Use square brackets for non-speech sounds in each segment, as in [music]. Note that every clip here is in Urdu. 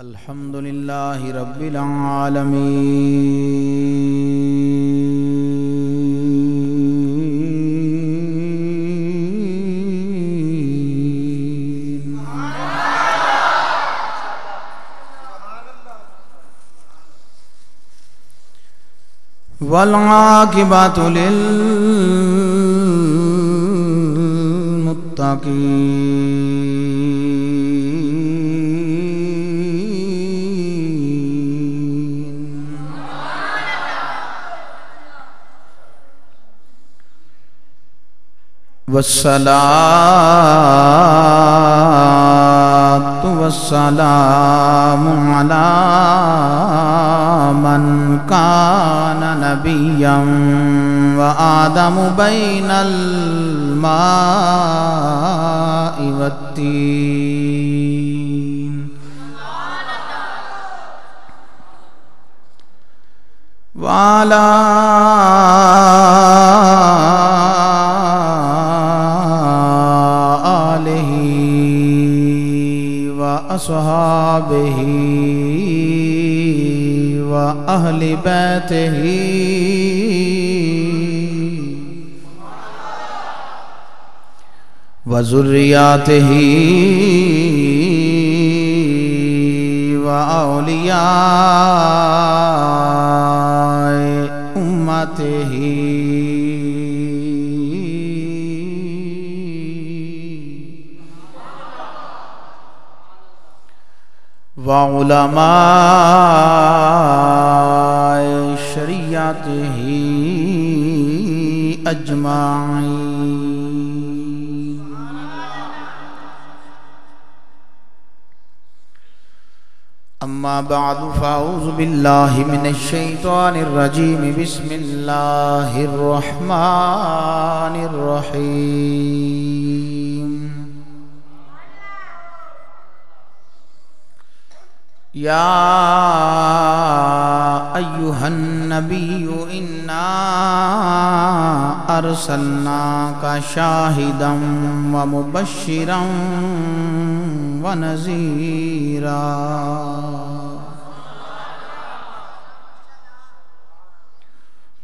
الحمد لله رب العالمين والعاقبة للمتقين والصلاة والسلام على من كان نبيا وآدم بين الماء والتين. وعلى وأصحابه وأهل بيته. وذرياته وأولياء أمته. وعلماء شريعته أجمعين أما بعد فأعوذ بالله من الشيطان الرجيم بسم الله الرحمن الرحيم يا أيها النبي إنا أرسلناك شاهدا ومبشرا ونذيرا.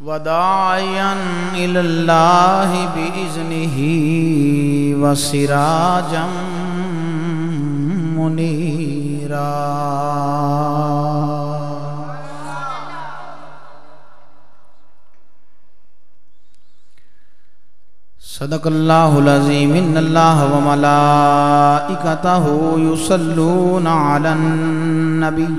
وداعيا إلى الله بإذنه وسراجا منيرا. صدق الله العظيم إن الله وملائكته يصلون على النبي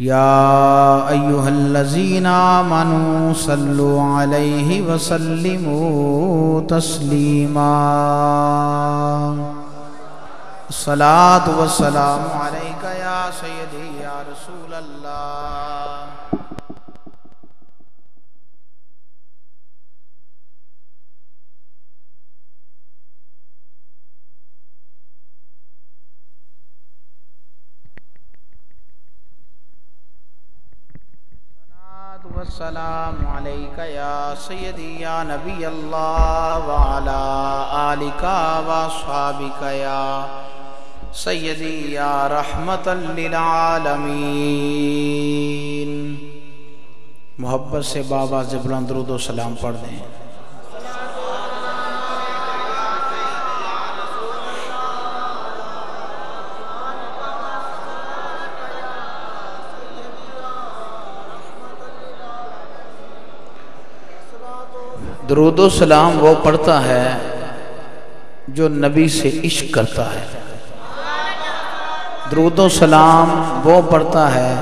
يا أيها الذين آمنوا صلوا عليه وسلموا تسليما الصلاة والسلام عليك يا سيدي يا رسول الله. والسلام عليك يا سيدي يا نبي الله وعلى آلك وأصحابك يا سيدي يا رحمة للعالمين محبت سے بابا سے بلند درود و سلام پڑھ دیں۔ درود و سلام وہ پڑھتا ہے جو نبی سے عشق کرتا ہے۔ درود و سلام وہ پڑھتا ہے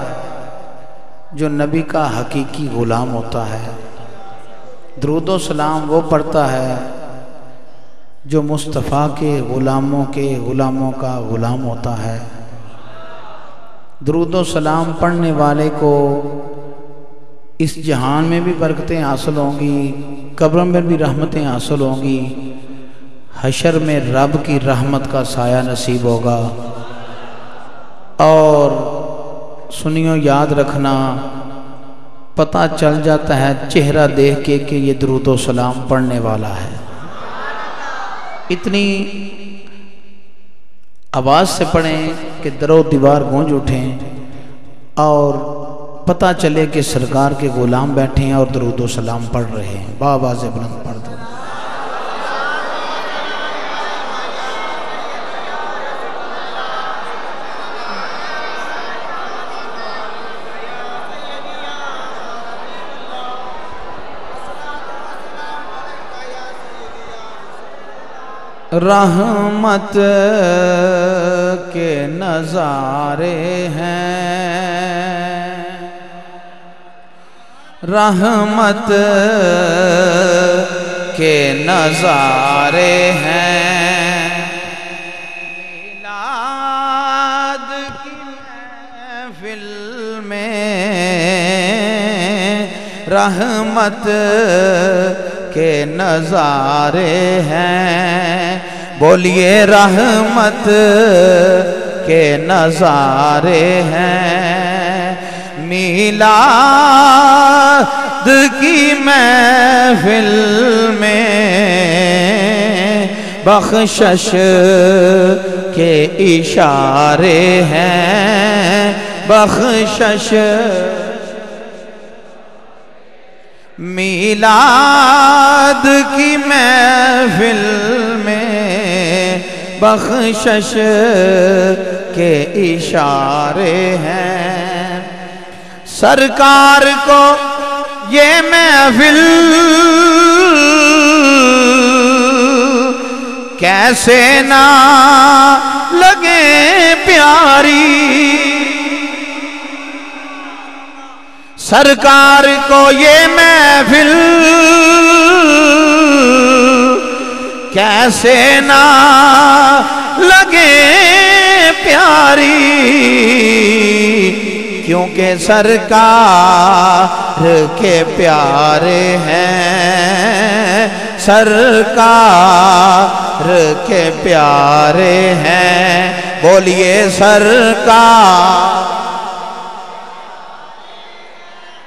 جو نبی کا حقیقی غلام ہوتا ہے۔ درود و سلام وہ پڑھتا ہے جو مصطفیٰ کے غلاموں کے غلاموں کا غلام ہوتا ہے۔ درود و سلام پڑھنے والے کو اس جہان میں بھی برکتیں حاصل ہوں گی، قبر میں بھی رحمتیں حاصل ہوں گی۔ حشر میں رب کی رحمت کا سایہ نصیب ہوگا۔ اور سنیو یاد رکھنا، پتہ چل جاتا ہے چہرہ دیکھ کے کہ یہ درود و سلام پڑھنے والا ہے۔ اتنی آواز سے پڑھیں کہ درو دیوار گونج اٹھیں اور پتہ چلے کہ سرکار کے غلام بیٹھے ہیں اور درود و سلام پڑھ رہے ہیں۔ بابا سے بلند پڑھ رحمت کے نظارے ہیں۔ رحمت کے نظارے ہیں۔ میلاد کی محفل میں رحمت کے نظارے ہیں۔ بولیے رحمت کے نظارے ہیں۔ میلاد کی محفل میں بخشش کے اشارے ہیں۔ بخشش میلاد کی محفل میں بخشش کے اشارے ہیں۔ سرکار کو یہ محفل کیسے نہ لگے پیاری۔ سرکار کو یہ محفل کیسے نہ لگے پیاری؟ کیونکہ سرکار کے پیارے ہیں، سرکار کے پیارے ہیں۔ بولیے سرکار،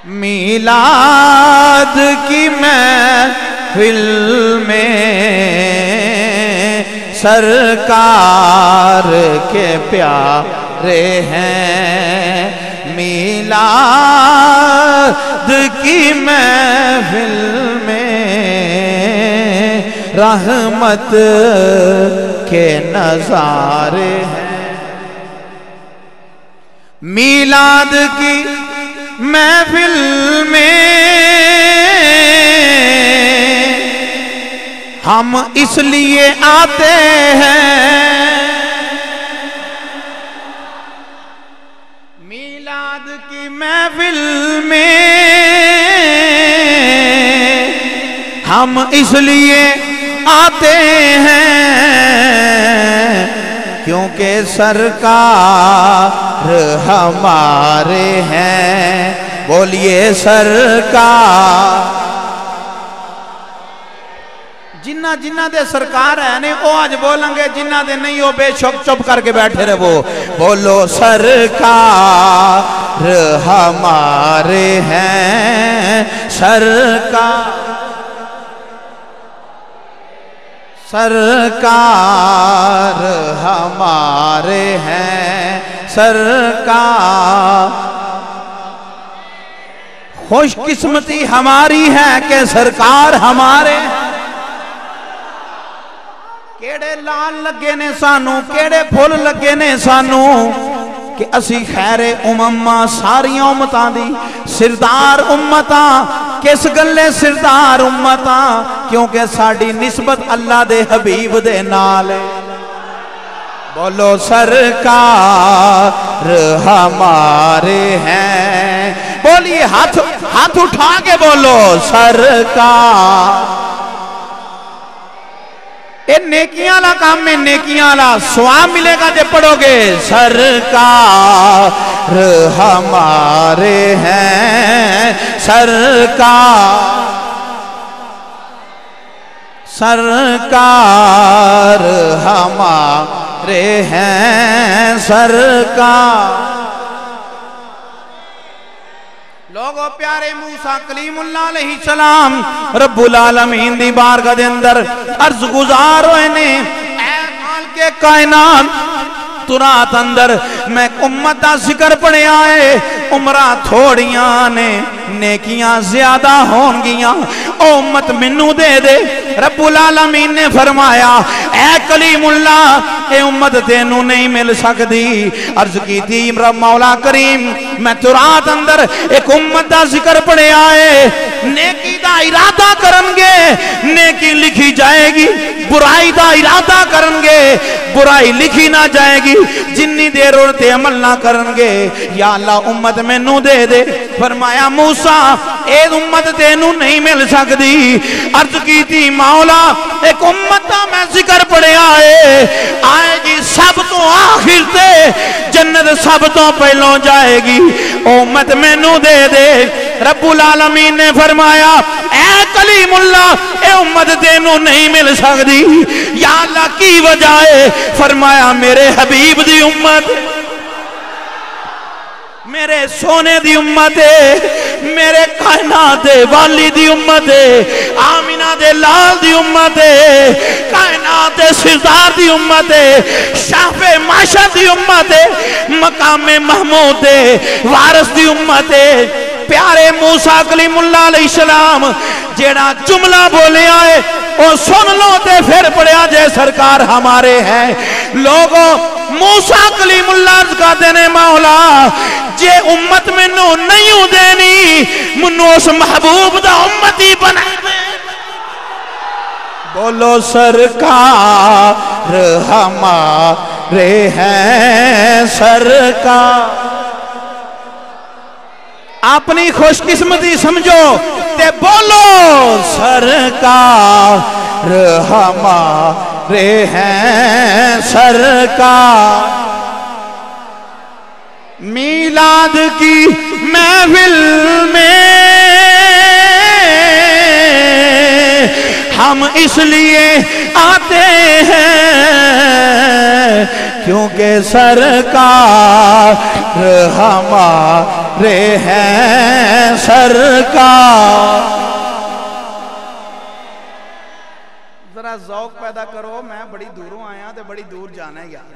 میلاد کی میں محفل میں سرکار کے پیارے ہیں۔ میلاد کی محفل میں رحمت کے نظارے ہیں۔ میلاد کی محفل میں ہم اس لیے آتے ہیں۔ میلاد کی محفل میں ہم اس لیے آتے ہیں کیونکہ سرکار ہمارے ہیں۔ بولیے سرکار جنہ جنہ دے سرکار ہے نہیں وہ آج بولیں گے، جنہ دے نہیں ہو بے شک چپ کر کے بیٹھے رہے وہ بولو، سرکار ہمارے ہیں، سرکار سرکار ہمارے ہیں، سرکار۔ خوش قسمتی ہماری ہے کہ سرکار ہمارے کیڑے لال لگے نے سانو، کیڑے پھول لگے نے سانو؟ کہ اسی خیر اممہ ساریاں امتاں دی سردار امتاں، کس گلے سردار امتاں؟ کیونکہ ساڑی نسبت اللہ دے حبیب دے نال بولو سرکار، ہمارے ہیں۔ بولیے، ہاتھ ہاتھ اٹھا کے بولو سرکار۔ اے نیکیاں لا کام میں نیکیاں لا سوام ملے گا جب پڑھو گے سرکار ہمارے ہیں، سرکار سرکار ہمارے ہیں، سرکار لوگو پیارے موسیٰ کلیم اللہ علیہ السلام، رب العالمین دی بارگاہ دے اندر عرض گزار ہوئے نے۔ اے مال کے کائنات ترات اندر میں امت دا ذکر پڑے آئے عمرہ تھوڑیاں نے، نیکیاں زیادہ ہون گیاں۔ او امت منو دے دے۔ رب العالمین نے فرمایا، اے کلیم اللہ، اے امت تینو نہیں مل سکتی عرض کی تھی رب مولا کریم، میں ترات اندر ایک امت دا ذکر پڑے آئے نیکی دا ارادہ کرنگے نیکی لکھی جائے گی۔ برائی دا ارادہ کرنگے برائی لکھی نہ جائے گی۔ جنی دیر اور عمل نہ کرنگے یا اللہ امت میں نو دے دے۔ فرمایا، موسیٰ اے امت تینو نہیں مل سکتی۔ عرض کی تھی، مولا، ایک امت میں ذکر پڑے آئے آئے گی سب تو آخر تے، جنت سب تو پہلوں جائے گی۔ امت میں نو دے دے۔ رب العالمین نے فرمایا، اے کلیم اللہ اے امت تینو نہیں مل سکتی۔ یا اللہ، کی وجہ ہے؟ فرمایا، میرے حبیب دی امت۔ میرے سونے دی امت ہے۔ میرے کائنات والی دی امت ہے۔ آمینہ دے لال دی امت ہے۔ کائنات سردار دی امت ہے۔ شاف معاشر دی امت ہے۔ مقام محمود ہے وارث دی امت ہے۔ پیارے موسیٰ کلیم اللہ علیہ السلام، جیڑا جملہ بولے آئے اور سن لو تے پھر پڑیا جے سرکار ہمارے ہیں۔ لوگوں، موسیٰ کلیم اللہ عرض کا دینے مولا، جے امت میں نو نہیں ہو دینی منو اس محبوب دا امتی بنا دے بولو سرکار ہمارے ہیں، سرکار۔ اپنی خوش قسمتی سمجھو تے بولو، سرکار، ہمارے ہیں سرکار۔ میلاد کی محفل میں ہم اس لیے آتے ہیں۔ کیونکہ سرکار ہمارے ہیں سرکار۔ ذرا ذوق پیدا کرو میں بڑی دوروں آیا تو بڑی دور جانا ہے یار۔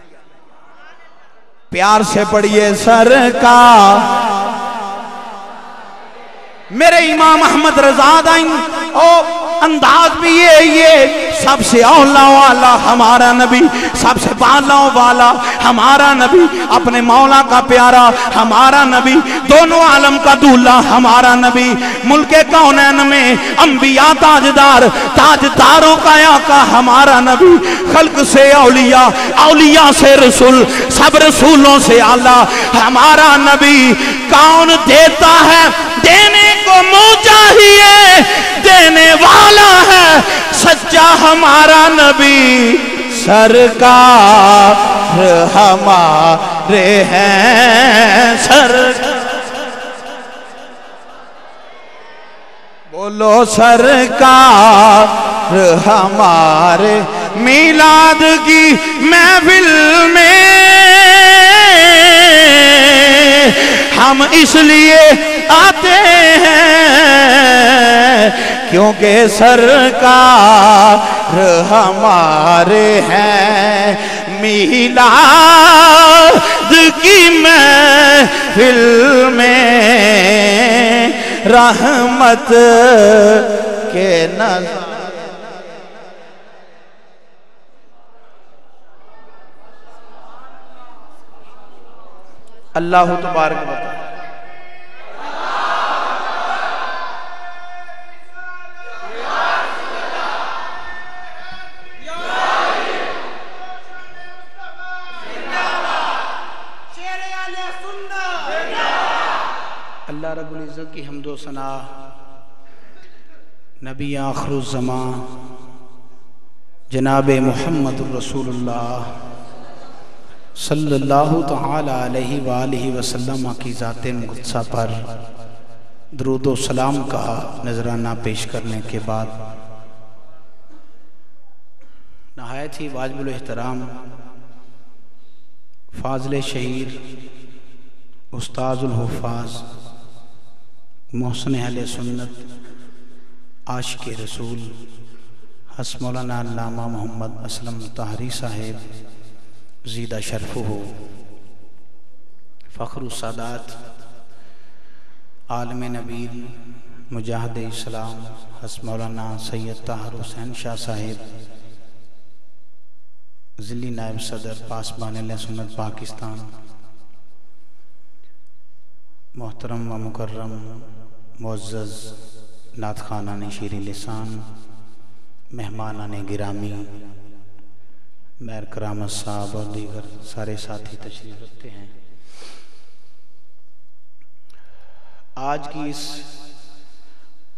پیار سے پڑھئے سرکار۔ میرے امام احمد رضا دائیں او انداز بھی یہ یہ سب سے اولا والا ہمارا نبی، سب سے بالا والا ہمارا نبی، اپنے مولا کا پیارا ہمارا نبی، دونوں عالم کا دولہ ہمارا نبی۔ ملک کونین میں انبیاء، تاجدار، تاجداروں کا آقا ہمارا نبی۔ خلق سے اولیاء اولیاء سے رسول، سب رسولوں سے آلہ ہمارا نبی کون دیتا ہے؟ دینے کو منہ چاہیے، دینے والا ہے سچا ہمارا نبی۔ سرکار ہمارے ہیں، سرکار۔ بولو سرکار ہمارے میلاد کی محفل میں۔ ہم اس لیے آتے ہیں۔ کیونکہ سرکار ہمارے ہیں۔ میلاد کی محفل میں رحمت کے نظر۔ اللہ تبارک بتا اللہ رب العزت کی حمد و ثنا نبی آخر الزمان، جناب محمد الرسول اللہ صلی اللہ تعالی علیہ وآلہ وسلم کی ذات مقدسہ پر درود و سلام کا نظرانہ پیش کرنے کے بعد نہایت ہی واجب الاحترام، فاضل شہیر، استاذ الحفاظ محسن اہل سنت، عاشق رسول حس مولانا علامہ محمد اسلم طاہری صاحب زیدہ شرف ہو فخر السادات، عالم نبیل، مجاہد اسلام حس مولانا سید طاہر حسین شاہ صاحب ضلعی نائب صدر پاسبان اللہ سنت، پاکستان، محترم و مکرم معزز نعت خانان شیری لسان، مہمانان گرامی میر کرامت صاحب اور دیگر سارے ساتھی تشریف رکھتے ہیں۔ آج کی اس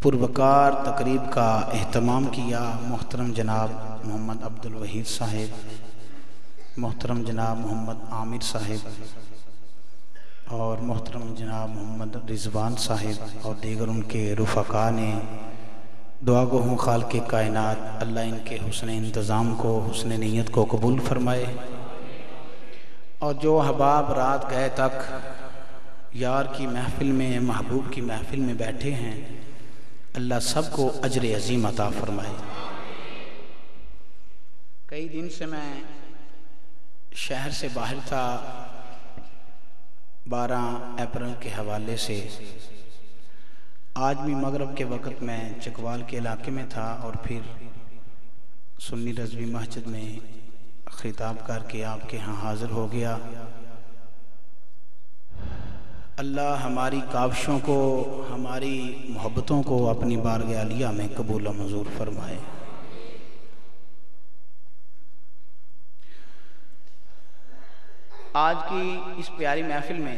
پروکار تقریب کا اہتمام کیا محترم جناب محمد عبد الوحید صاحب، محترم جناب محمد عامر صاحب۔ اور محترم جناب محمد رضوان صاحب اور دیگر ان کے رفقا نے دعا گو ہوں خال کے کائنات اللہ ان کے حسن انتظام کو، حسن نیت کو قبول فرمائے۔ اور جو حباب رات گئے تک یار کی محفل میں، محبوب کی محفل میں بیٹھے ہیں، اللہ سب کو اجر عظیم عطا فرمائے۔ کئی دن سے میں شہر سے باہر تھا بارہ اپریل کے حوالے سے۔ آج بھی مغرب کے وقت میں چکوال کے علاقے میں تھا اور پھر سنی رضوی مسجد میں خطاب کر کے آپ کے ہاں حاضر ہو گیا۔ اللہ ہماری کابشوں کو، ہماری محبتوں کو اپنی بارگاہ علیہ میں قبول و منظور فرمائے۔ آج کی اس پیاری محفل میں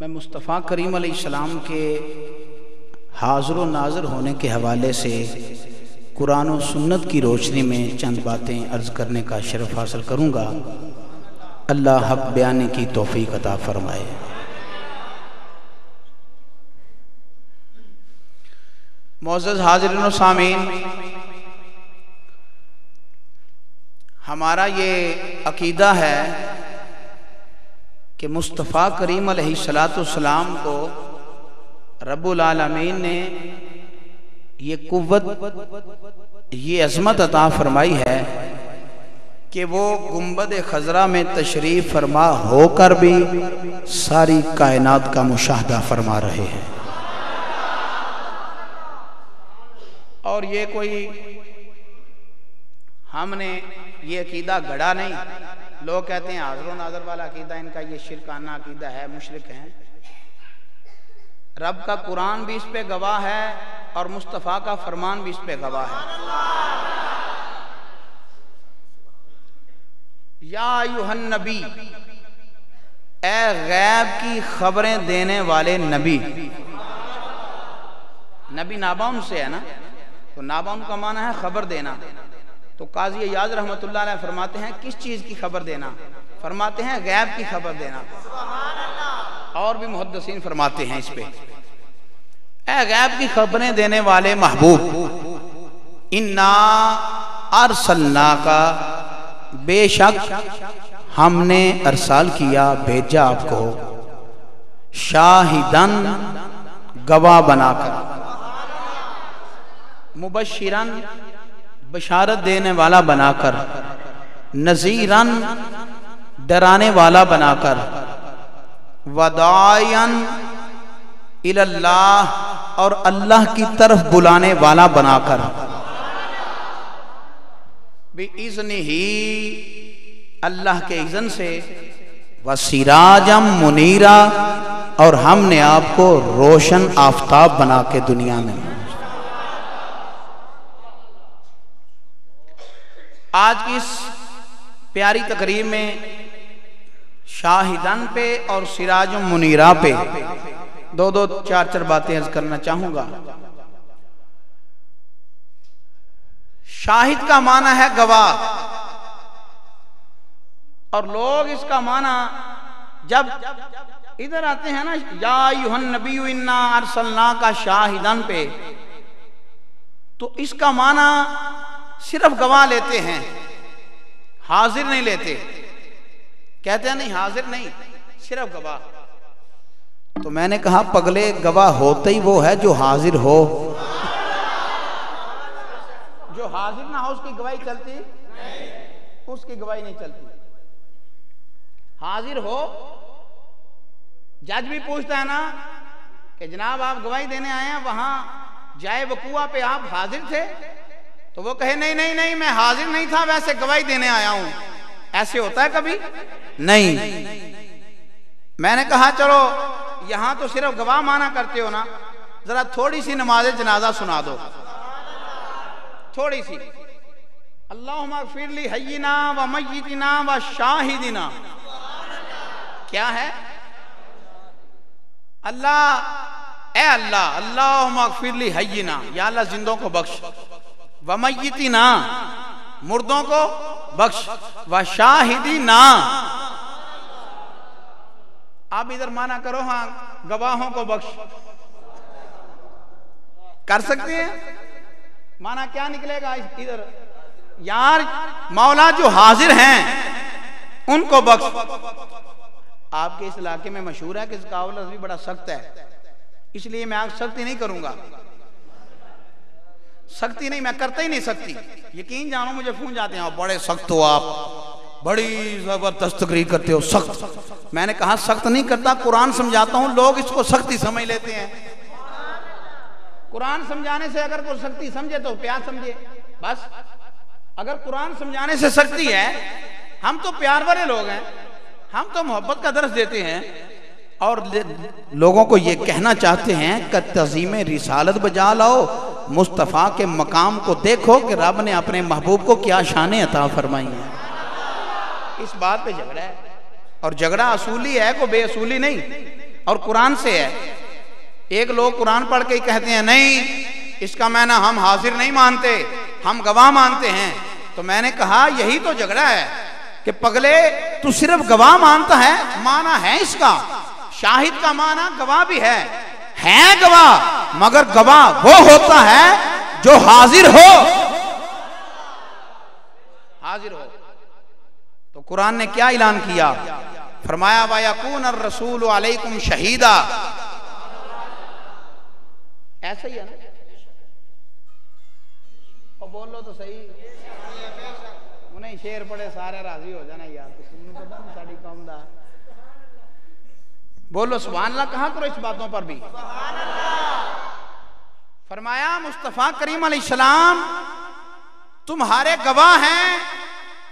میں مصطفیٰ کریم علیہ السلام کے حاضر و ناظر ہونے کے حوالے سے قرآن و سنت کی روشنی میں چند باتیں عرض کرنے کا شرف حاصل کروں گا۔ اللہ حق بیانے کی توفیق عطا فرمائے۔ معزز حاضرین و سامین ہمارا یہ عقیدہ ہے کہ مصطفیٰ کریم علیہ السلام کو رب العالمین نے یہ قوت، یہ عظمت عطا فرمائی ہے کہ وہ گنبد خزرہ میں تشریف فرما ہو کر بھی ساری کائنات کا مشاہدہ فرما رہے ہیں۔ اور یہ کوئی ہم نے یہ عقیدہ گڑا نہیں۔ لوگ کہتے ہیں حاضر و ناظر والا عقیدہ، ان کا یہ شرکانہ عقیدہ ہے مشرق ہیں۔ رب کا قرآن بھی اس پہ گواہ ہے اور مصطفیٰ کا فرمان بھی اس پہ گواہ ہے۔ یا نبی اے غیب کی خبریں دینے والے نبی۔ نبی ناباؤن سے ہے نا؟ تو ناباؤن کا معنی ہے خبر دینا۔ تو قاضی یاد رحمت اللہ علیہ فرماتے ہیں کس چیز کی خبر دینا؟ فرماتے ہیں غیب کی خبر دینا۔ اور بھی محدثین فرماتے ہیں اس پہ۔ اے غیب کی خبریں دینے والے محبوب انا ارسلنا کا بے شک ہم نے ارسال کیا بھیجا آپ کو۔ شاہدن گواہ بنا کر۔ مبشرن بشارت دینے والا بنا کر نذیرن ڈرانے والا بنا کر ودائن اللہ اور اللہ کی طرف بلانے والا بنا کر۔ بھی ہی اللہ کے اذن سے وسیراجم منیرا اور ہم نے آپ کو روشن آفتاب بنا کے دنیا میں۔ آج کی اس پیاری تقریب میں شاہدن پہ اور سراج منیرہ پہ دو دو چار چار باتیں عرض کرنا چاہوں گا۔ شاہد کا معنی ہے گواہ۔ اور لوگ اس کا معنی جب ادھر آتے ہیں نا، یا یوہن نبی انا ارسلنا کا شاہدن پہ، تو اس کا معنی صرف گواہ لیتے ہیں، حاضر نہیں لیتے۔ کہتے ہیں نہیں، حاضر نہیں، صرف گواہ۔ تو میں نے کہا، پگلے گواہ ہوتے ہی وہ ہے جو حاضر ہو۔ جو حاضر نہ ہو، اس کی گواہی چلتی؟ اس کی گواہی نہیں چلتی۔ حاضر ہو، جج بھی پوچھتا ہے نا کہ جناب آپ گواہی دینے آئے ہیں، وہاں جائے وقوع پہ آپ حاضر تھے؟ تو وہ کہے، نہیں نہیں نہیں، میں حاضر نہیں تھا، ویسے گواہی دینے آیا ہوں۔ ایسے ہوتا ہے کبھی؟ نہیں۔ میں نے کہا، چلو، یہاں تو صرف گواہ مانا کرتے ہو نا، ذرا تھوڑی سی نماز جنازہ سنا دو۔ تھوڑی سی۔ اللہم اغفر لی حینا و میتنا و شاہدنا۔ کیا ہے؟ اللہ، اے اللہ، اللہم اغفر لی حینا۔ یا اللہ، زندوں کو بخش۔ و میتنا مردوں کو بخش و شاہدنا آپ ادھر مانا کرو ہاں گواہوں کو بخش۔ کر سکتے ہیں؟ مانا کیا نکلے گا ادھر؟ یار، مولا جو حاضر ہیں، ان کو بخش۔ آپ کے اس علاقے میں مشہور ہے کہ اس کا بھی بڑا سخت ہے، اس لیے میں آگ سختی نہیں کروں گا۔ سختی نہیں، میں کرتا ہی نہیں سکتی۔ یقین جانو، مجھے فون جاتے ہیں۔ بڑے سخت ہو آپ۔ بڑی زبردست تقریر کرتے ہو، سخت۔ میں نے کہا، سخت نہیں کرتا، قرآن سمجھاتا ہوں۔ لوگ اس کو سختی سمجھ لیتے ہیں۔ قرآن سمجھانے سے اگر کوئی سختی سمجھے تو پیار سمجھے۔ بس، اگر قرآن سمجھانے سے سختی ہے، ہم تو پیار والے لوگ ہیں۔ ہم تو محبت کا درس دیتے ہیں۔ اور لوگوں کو یہ کہنا چاہتے ہیں، کہ تظیم رسالت بجا لاؤ۔ مصطفیٰ کے مقام کو دیکھو کہ رب نے اپنے محبوب کو کیا شانیں عطا فرمائی ہیں۔ اس بات پہ جھگڑا ہے۔ اور جھگڑا اصولی ہے کو بے اصولی نہیں اور قرآن سے ہے۔ ایک لوگ قرآن پڑھ کے ہی کہتے ہیں نہیں اس کا میں ہم حاضر نہیں مانتے ہم گواہ مانتے ہیں۔ تو میں نے کہا یہی تو جھگڑا ہے کہ پگلے تو صرف گواہ مانتا ہے مانا ہے اس کا۔ شاہد کا مانا گواہ بھی ہے۔ ہے گواہ، مگر گواہ وہ ہوتا ہے جو حاضر ہو۔ حاضر ہو۔ تو قرآن نے کیا اعلان کیا؟ فرمایا، وَيَكُونَ الرَّسُولُ عَلَيْكُمْ شَهِيدًا۔ ایسا ہی ہے نا۔ اور بول لو تو صحیح۔ انہیں شیر پڑے سارے راضی ہو جانا یار پتا نہیں ساڑی قوم دا۔ بولو، سبحان اللہ، کہاں کرو اس باتوں پر بھی؟ فرمایا، مصطفیٰ کریم علیہ السلام، تمہارے گواہ ہیں،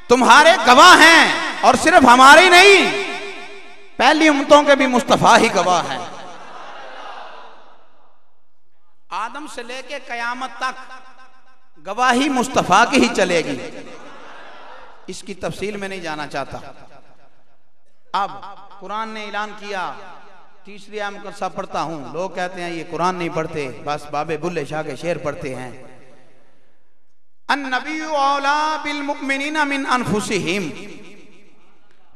تمہارے گواہ ہیں، اور صرف ہماری نہیں، پہلی امتوں کے بھی مصطفیٰ ہی گواہ ہیں۔ آدم سے لے کے قیامت تک، گواہی مصطفیٰ کی ہی چلے گی۔ اس کی تفصیل میں نہیں جانا چاہتا۔ اب قرآن نے اعلان کیا۔ تیسری آم قرصہ پڑھتا ہوں۔ لوگ کہتے ہیں یہ قرآن نہیں پڑھتے۔ بس بابے بلے شاہ کے شیر پڑھتے ہیں۔ النبی اولا بالمؤمنین من انفسہم۔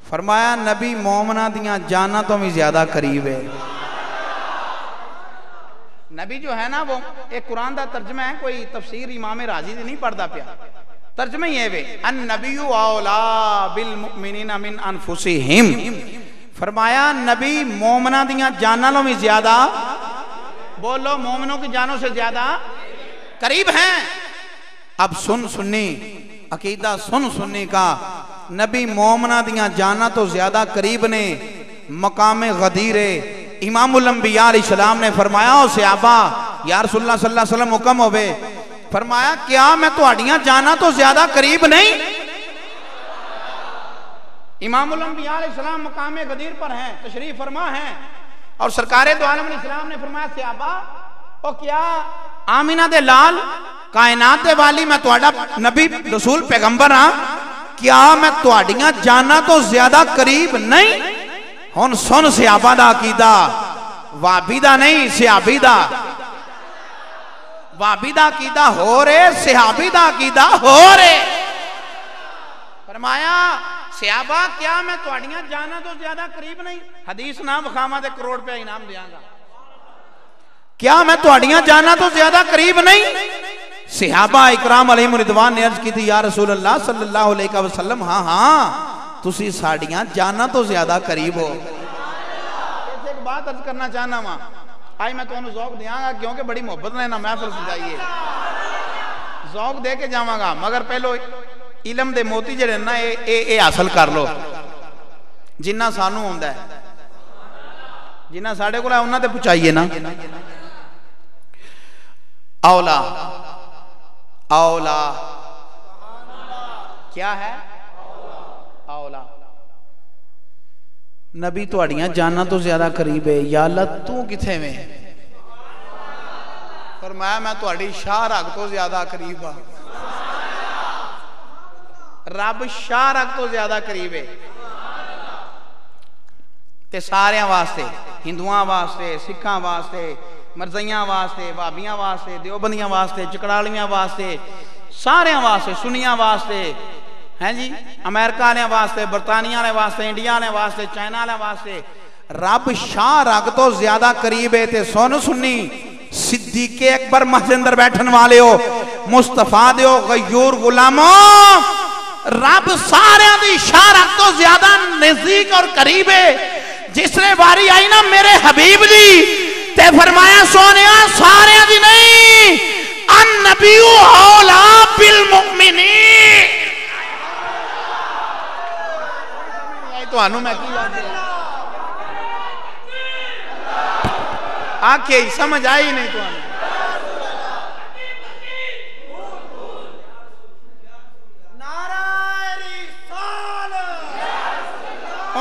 فرمایا، نبی مومنہ دیاں جانا تو بھی زیادہ قریب ہے۔ نبی جو ہے نا، وہ ایک قرآن دا ترجمہ ہے، کوئی تفسیر امام راضی دی نہیں پڑھتا پیا۔ ترجمہ یہ ہے النبی اولا بالمؤمنین من انفسہم۔ فرمایا، نبی مومنہ دیاں جانا لوں بھی زیادہ۔ بولو، مومنوں کی جانوں سے زیادہ قریب ہیں۔ اب سن سنی، عقیدہ سن سنی کا نبی مومنہ دیاں جانا تو زیادہ قریب نے۔ مقام غدیر امام الانبیاء علیہ السلام نے فرمایا ہو صحابہ، یا رسول اللہ صلی اللہ علیہ وسلم حکم ہوئے۔ فرمایا، کیا میں تو اڈیاں جانا تو زیادہ قریب نہیں؟ امام الانبیاء علیہ السلام مقام غدیر پر ہیں، تشریف فرما ہیں۔ اور سرکار دو عالم علیہ السلام نے فرمایا، صحابہ، او کیا آمینہ دے لال، کائنات دے والی میں تو نبی رسول پیغمبر ہاں کیا میں تو جانا تو زیادہ قریب نہیں؟ ہون سن صحابہ دا عقیدہ وابیدہ نہیں صحابیدہ وابیدہ عقیدہ ہو رہے صحابیدہ عقیدہ ہو رہے۔ فرمایا صحابہ کیا میں توڑیاں جانا تو زیادہ قریب نہیں حدیث نام خامہ دے کروڑ پہ انعام دیا گا کیا میں توڑیاں جانا تو زیادہ قریب نہیں صحابہ اکرام علیہ مردوان نے عرض کی تھی یا رسول اللہ صلی اللہ علیہ وسلم ہاں ہاں تسی ساڑیاں جانا تو زیادہ قریب ہو ایک بات عرض کرنا چاہنا ماں آئی میں تو انہوں ذوق دیاں گا کیونکہ بڑی محبت لینا محفل سجائیے ذوق دے کے جاواں گا مگر پہلو علم دے موتی جڑے نا اے اے اے حاصل کر لو جنہ سانو ہوندا ہے جنہ ساڑے کو لائے انہاں تے پچھائیے نا اولا اولا کیا ہے اولا نبی تو اڑیاں جاننا تو زیادہ قریب ہے یا اللہ تو کتھے میں فرمایا میں تو اڑی شاہ رکھ تو زیادہ قریب ہاں رب شاہ رکھ تو زیادہ قریب ہے۔ تے سارے واسطے ہندوان واسطے، سکھاں واسطے، مرزیاں واسطے بابیاں واسطے، دیوبندیاں واسطے، چکڑالیاں واسطے سارے واسطے، سنیاں واسطے، ہیں جی؟ امریکہ نے واسطے برطانیہ نے واسطے، انڈیا نے واسطے، چائنا نے واسطے۔ رب شاہ رگ تو زیادہ قریب ہے۔ تے سن سنی صدیق اکبر مسجد اندر بیٹھن والے ہو، مصطفیٰ دیو غیور غلاموں رب سارے دی شاہ تو زیادہ نزدیک اور قریب ہے۔ جس نے باری آئی نا میرے حبیب دی، تے فرمایا، سونیا، سارے دی نہیں۔ ان نبیو اولا بالمؤمنین۔ تو آنو میں کی یاد دیا آنکھیں سمجھ آئی نہیں تو آنو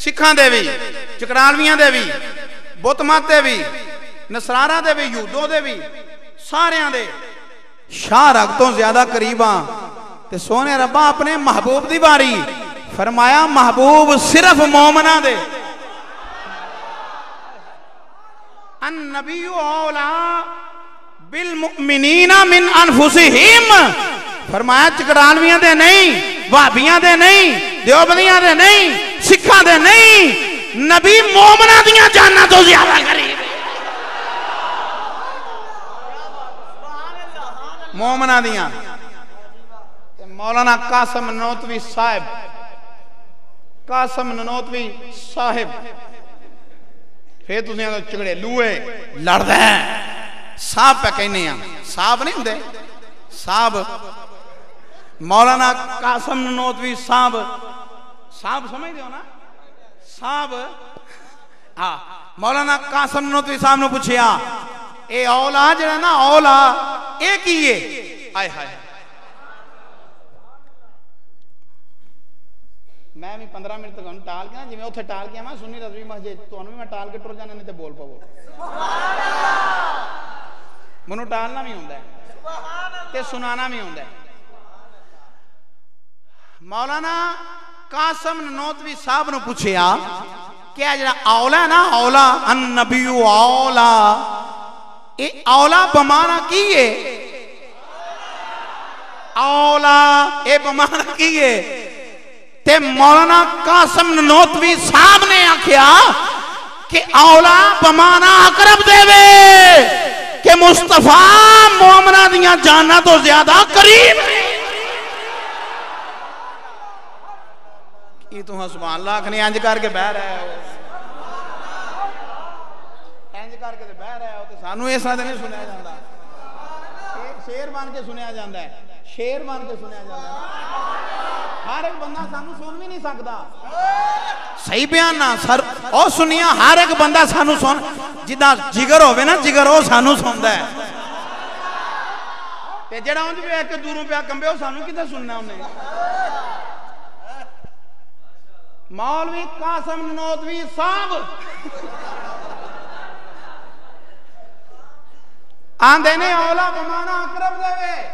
سکھان دے بھی چکرالویاں دے بھی بوتمات دے بھی نصرارہ دے بھی یودوں دے بھی ساریاں دے شاہ رکھ تو زیادہ قریباں تے سونے ربا اپنے محبوب دی باری فرمایا محبوب صرف مومنہ دے النبی اولا بالمؤمنین من انفسہم فرمایا چکرانویاں دے نہیں وابیاں دے نہیں، دیوبندیاں دے نہیں، سکھاں دے نہیں، نبی مومنہ دیاں جاننا تو زیادہ قریب مومنہ دیاں۔ مولانا قاسم نوتوی صاحب، قاسم نوتوی صاحب، پھر تُسے تو چکڑے لوئے لڑ دیں صاحب پہ کہنے ہیں صاحب نہیں ہوندے صاحب مولانا قاسم نوتوی صاحب صاحب سمجھ دے ہو نا؟ صاحب ہاں مولانا قاسم نوتوی صاحب نے پوچھیا، اے اولا جڑا نا، اولا، اے کیے آئے ہائے میں بھی پندرہ منٹ تک انہوں ٹال گیا جی میں اتھے ٹال گیا، میں سنی رضوی مسجد تو انہوں میں ٹال کے ٹر جانے نہیں تے بول پاو منو ٹالنا بھی ہوندہ ہے، تے سنانا بھی ہوندہ ہے۔ مولانا قاسم نوتوی صاحب نے پوچھیا کیا جڑا اولا ہے نا، اولا، النبیو اولا، اے اولا بمانا کیے اولا، اے بمانا کیے تے مولانا قاسم نوتوی صاحب نے آکھیا کہ اولا بمانا اقرب دے وے کہ مصطفیٰ مومنہ دیاں جانا تو زیادہ قریب ہے یہ تو ہاں سبحان اللہ اکھنی انج کر کے بہ رہا ہے انج کر کے بہ رہا ہے سانو اس طرح نہیں سنیا جاتا شیر بن کے سنیا جاتا ہے شیر بن کے سنیا جاتا ہے ہر ایک بندہ سانو سن بھی نہیں سکتا صحیح بیان نہ سر او سنیا ہر ایک بندہ سانو سن جدہ جگر ہوئے نا جگر ہو سانو سندا ہے تے جڑا اونج بھی ایک دوروں پہ کمبے ہو سانو کدھر سننا انہیں مولوی قاسم نوتوی صاحب۔ آندے نے اولا بمانا اقرب دے وے۔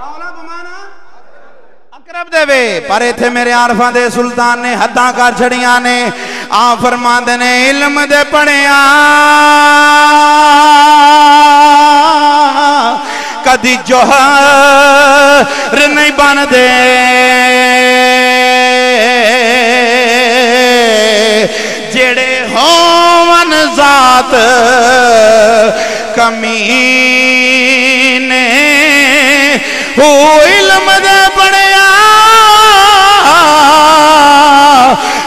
اولا بمانا اقرب دے وے۔ پر ایتھے میرے عارفان دے سلطان نے حداں کر چھڑیاں نے۔ آن فرمان دے نے علم دے پڑھیاں۔ کدی جوہر نہیں بان دے۔ ہون ذات کمینے ہو علم دے پڑیا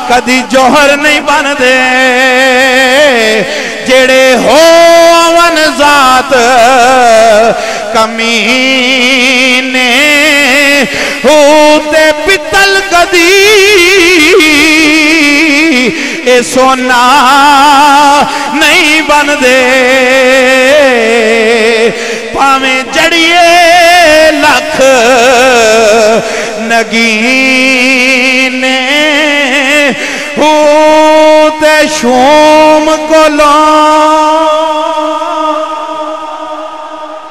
کدی جوہر نہیں بن دے جڑے ہون ذات کمینے ہوتے پتل کدی اے سونا، نہیں بن دے پاویں جڑیے لکھ نگینے ہوتے شوم کو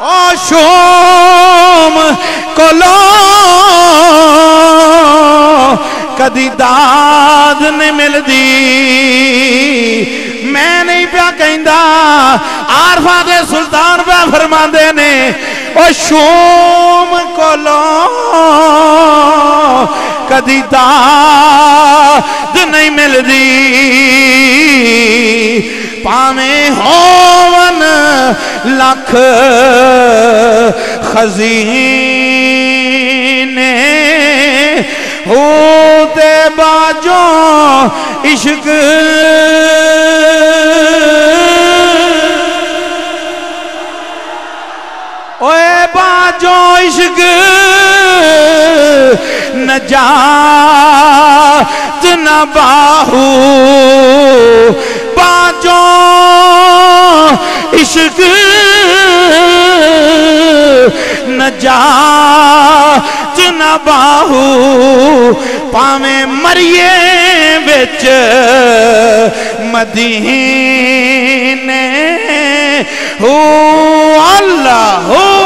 او شوم کو کدی داد نہیں مل دی میں نہیں پیا کہیں آرفا دے سلطان پہ فرما دے نے او شوم کو کدی داد نہیں مل دی پامیں ہون لکھ خزینے ہوتے باجوں عشق۔ اوے باجوں عشق۔ نجات نہ باہو۔ باجوں عشق۔ نجات نہ باہو پامیں مریے بچ مدینے۔ ہو اللہ، ہو۔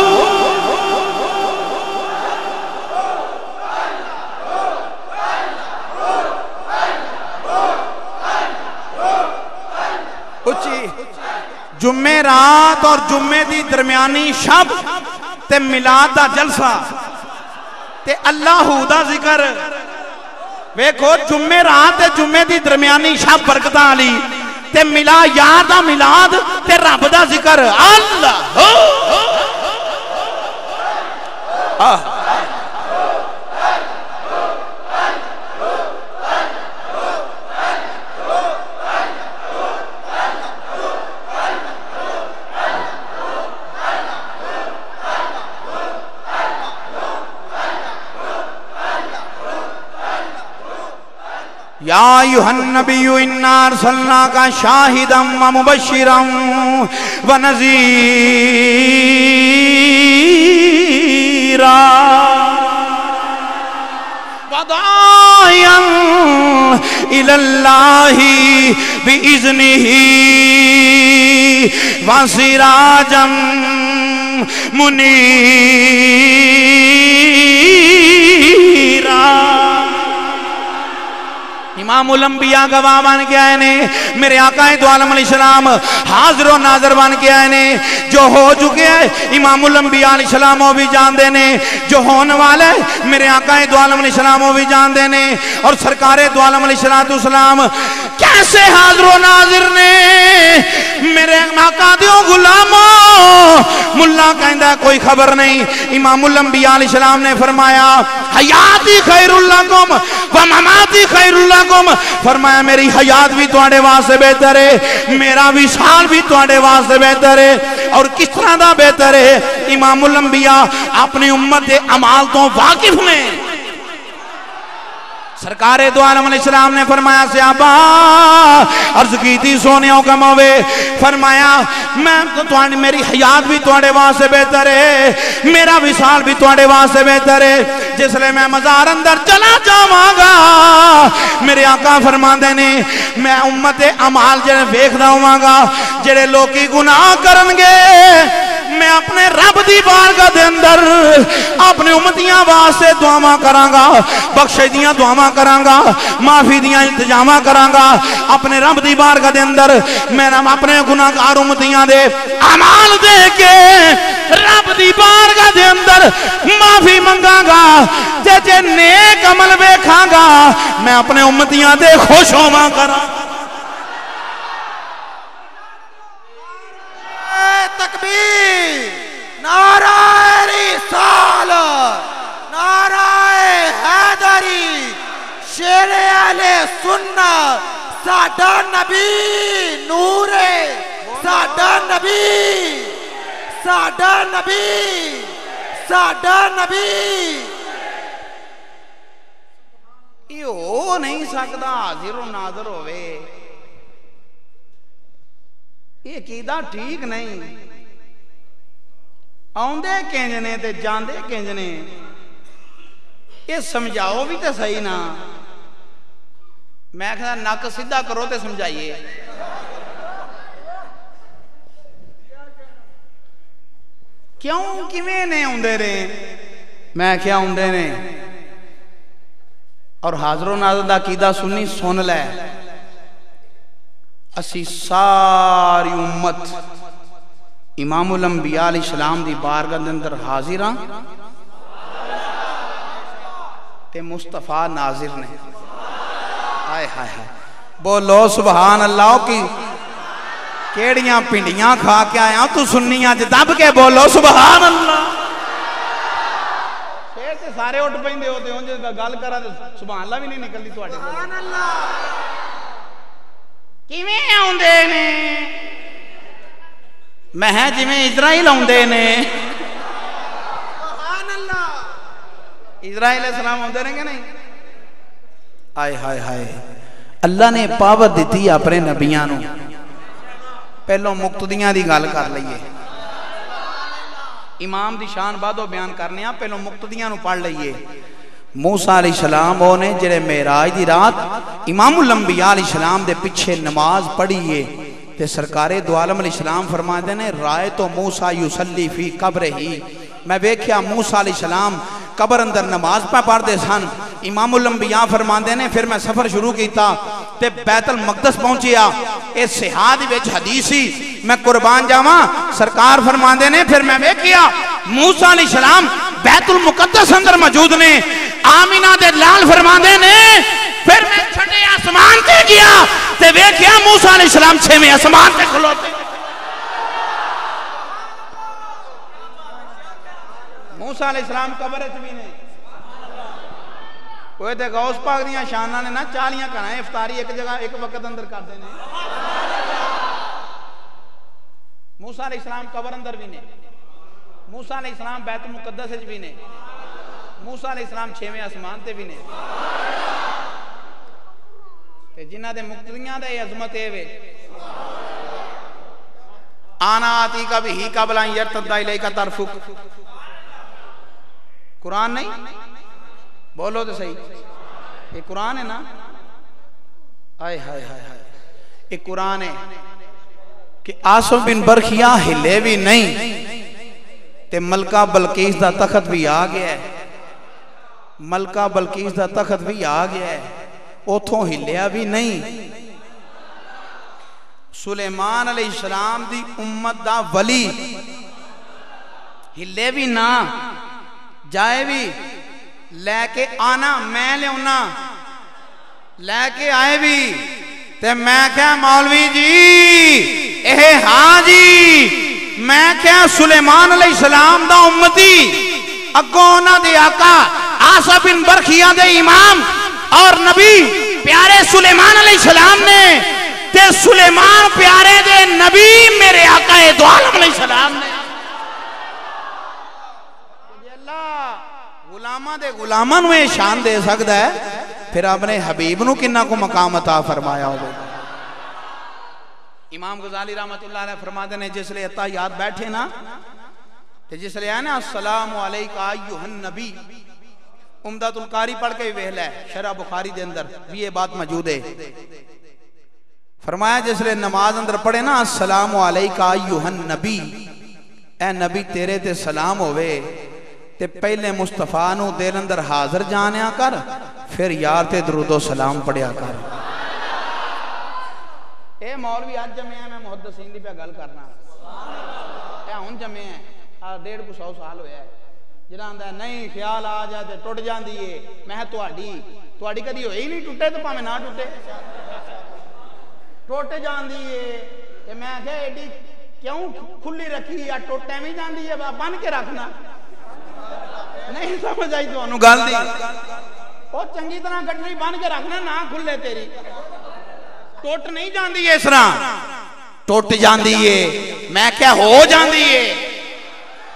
جمعے رات اور جمعے دی درمیانی شب تے ملاد دا جلسہ۔ تے اللہ دا ذکر۔ ویکھو جمعے رات تے جمعے دی درمیانی شاہ برکتہ علی۔ تے ملا یار دا ملاد تے رب دا ذکر۔ اللہ آہ۔ یا ایوہ النبی انا ارسلنا کا شاہدا و مبشرا و نزیرا ودعایا الاللہ بإذنہ وسراجا منیرا امام الانبیاء گواہ بن کے آئے نے، میرے آقا دو عالم علیہ السلام حاضر و ناظر بن کے آئے نے۔ جو ہو چکے ہیں، امام الانبیاء علیہ السلام وہ بھی جان دینے جو ہونے والے میرے آقا دو عالم علیہ السلام وہ بھی جان دینے اور سرکار دو عالم علیہ السلام کیسے حاضر و ناظر نے؟ میرے آقا دیو غلاموں، ملا کہندہ کوئی خبر نہیں۔ امام الانبیاء علیہ السلام نے فرمایا، حیاتی خیر اللہ کم، و مماتی خیر اللہ کم۔ فرمایا، میری حیات بھی توڑے واسے بہتر ہے، میرا بھی سال بھی توڑے واسے بہتر ہے۔ اور کس طرح دا بہتر ہے؟ امام الانبیاء اپنی امت عمال تو واقف میں سرکار دو عالم علیہ السلام نے فرمایا سیابا عرض کی تھی سونیوں کا موے۔ فرمایا، میں تو میری حیات بھی توڑے وہاں سے بہتر ہے۔ میرا وصال بھی توڑے وہاں سے بہتر ہے۔ جس لیے میں مزار اندر چلا جاؤں گا۔ میرے آقا فرما دینے میں امت عمال جنہیں بیک داؤں گا جنہیں لوکی گناہ کرنگے میں اپنے رب دی بارگاہ دے اندر اپنے امتیاں واسطے دعاواں کرانگا بخشیدیاں دعاواں کرانگا معافی دیاں انتجامہ کرانگا اپنے رب دی بارگاہ دے اندر میں اپنے گناہگار امتیاں دے عمال دے کے رب دی بارگاہ دے اندر معافی منگانگا جے جے نیک عمل بے کھانگا میں اپنے امتیاں دے خوش ہوا کرانگا تکبیر، نعرہ رسال نعرہ حیدری، شیر اہل سنت، ساڈا نبی نور ساڈا نبی ساڈا نبی ساڈا نبی۔ یہ ہو نہیں سکتا، حاضر و ناظر ہوئے۔ یہ قیدہ ٹھیک نہیں آندے کنجنے تے جاندے کنجنے یہ سمجھاؤ بھی تے صحیح نا میں کہا ناک سیدھا کرو تے سمجھائیے کیوں کیویں نے ہوندے رہے میں کیا ہوندے نے اور حاضر و ناظر دا عقیدہ سننی سن لے اسی ساری امت امام الانبیاء علیہ السلام دی بارگاہ دے اندر حاضر ہاں۔ تے مصطفیٰ ناظر نے۔ آئے ہائے ہائے۔ بولو سبحان اللہ کی کیڑیاں پنڈیاں کھا کے آیا ہاں۔ تو سننیاں جے کے بولو سبحان اللہ۔ پھر تے سارے اٹھ پیندے ہوتے ہوں جے گل کرا تے سبحان اللہ بھی نہیں نکلدی تواڈے۔ سبحان اللہ۔ اللہ نے کہ نہیں آئے ہائے ہائے اللہ نے پاور دیتی اپنے نبیاں پہلو مقتدیاں دی گل کر لئیے امام دی شان بعدو بیان کرنے پہلو مقتدیاں نو پڑھ لئیے موسیٰ علیہ السلام ہونے جڑے میراج دی رات امام الانبیاء علیہ السلام دے پچھے نماز پڑھئیے تے سرکار دو عالم علیہ السلام فرما دینے رائے تو موسیٰ یسلی فی قبر ہی۔ میں بیکھیا موسیٰ علیہ السلام قبر اندر نماز پہ پڑھ دے سن۔ امام الانبیاء فرما دینے پھر میں سفر شروع کیتا، تے بیت المقدس پہنچیا۔ اس سہاد ویچ حدیثی میں قربان جاواں۔ سرکار فرما دینے پھر میں بیکھیا موسیٰ علیہ السلام بیت المقدس اندر موجود نے۔ آمینہ دے لال فرما دینے پھر میں چھٹے آسمان تے گیا تے بیکھیا موسیٰ علیہ السلام چھے میں آسمان تے کھلوتے۔ موسیٰ علیہ السلام قبر بھی نہیں کوئی تے غوث پاک دیاں شانہ نے نا چالیاں کرنا ہے، افطاری ایک جگہ ایک وقت اندر کر دینے۔ موسیٰ علیہ السلام قبر اندر بھی نہیں موسیٰ علیہ السلام بیت المقدس بھی نہیں موسیٰ علیہ السلام چھویں آسمان تے بھی نہیں تے جنہ دے مقتدیاں دے عظمت اے وے۔ آنا آتی کا بھی ہی قبلہ یرتدہ علیہ کا طرفک۔ قرآن نہیں؟ بولو تو صحیح۔ یہ قرآن ہے نا؟ آئے ہائے ہائے ہائے یہ قرآن ہے کہ آسم بن برخیاں ہلے بھی نہیں۔ تے ملکہ بلقیس دا تخت بھی آ گیا ہے۔ ملکہ بلقیس دا تخت بھی آ گیا ہے۔ اوتھوں ہلیا بھی نہیں۔ سلیمان علیہ السلام دی امت دا ولی۔ ہلے بھی نہ، جائے بھی۔ لے کے آنا، میں لے ہونا لے کے آئے بھی۔ تے میں کہا، مولوی جی اے ہاں جی۔ میں کہا سلیمان علیہ السلام دا امتی؟ اگونا دے آقا آسا بن برخیہ دے امام اور نبی پیارے سلیمان علیہ السلام نے تے سلیمان پیارے دے نبی میرے آقا دو عالم علیہ السلام نے۔ غلامہ دے غلامہ نوے شان دے سکتا ہے؟ پھر اپنے حبیب نو کنہ کو مقام عطا فرمایا ہو امام غزالی رحمت اللہ علیہ فرما دینے جس لیے اتا یاد بیٹھے نا کہ جس لیے ہے نا، السلام علیکہ ایوہ النبی۔ امداد القاری پڑھ کے ویہل ہے شرح بخاری دے اندر، بھی یہ بات موجود ہے۔ فرمایا، جس لیے نماز اندر پڑھے نا، السلام علیکہ ایوہ النبی۔ اے نبی، تیرے تے سلام ہوئے تے پہلے مصطفیٰ نو دل اندر حاضر جانیا کر، پھر یار تے درود و سلام پڑھیا کر۔ اے مولوی آج جمعے ہیں میں محدثین دی پہ گل کرنا اے ہون جمعے ہیں ڈیڑھ کو سو سال ہویا ہے جنہ آندہ ہے نہیں خیال آ جائے تے ٹوٹ جان دیئے میں تو آڈی تو آڈی کدی ہوئی نہیں ٹوٹے تو پا میں نہ ٹوٹے ٹوٹے جان دیئے تے میں کہے ایڈی کیوں کھلی رکھی یا ٹوٹے میں جاندی ہے بن کے رکھنا نہیں سمجھ آئی تو انہوں گال دی وہ چنگی طرح گٹری بن کے رکھنا نہ کھلے تیری ٹوٹ نہیں جاندی ہے اس طرح۔ ٹوٹ جاندی ہے۔ میں کیا ہو جاندی ہے؟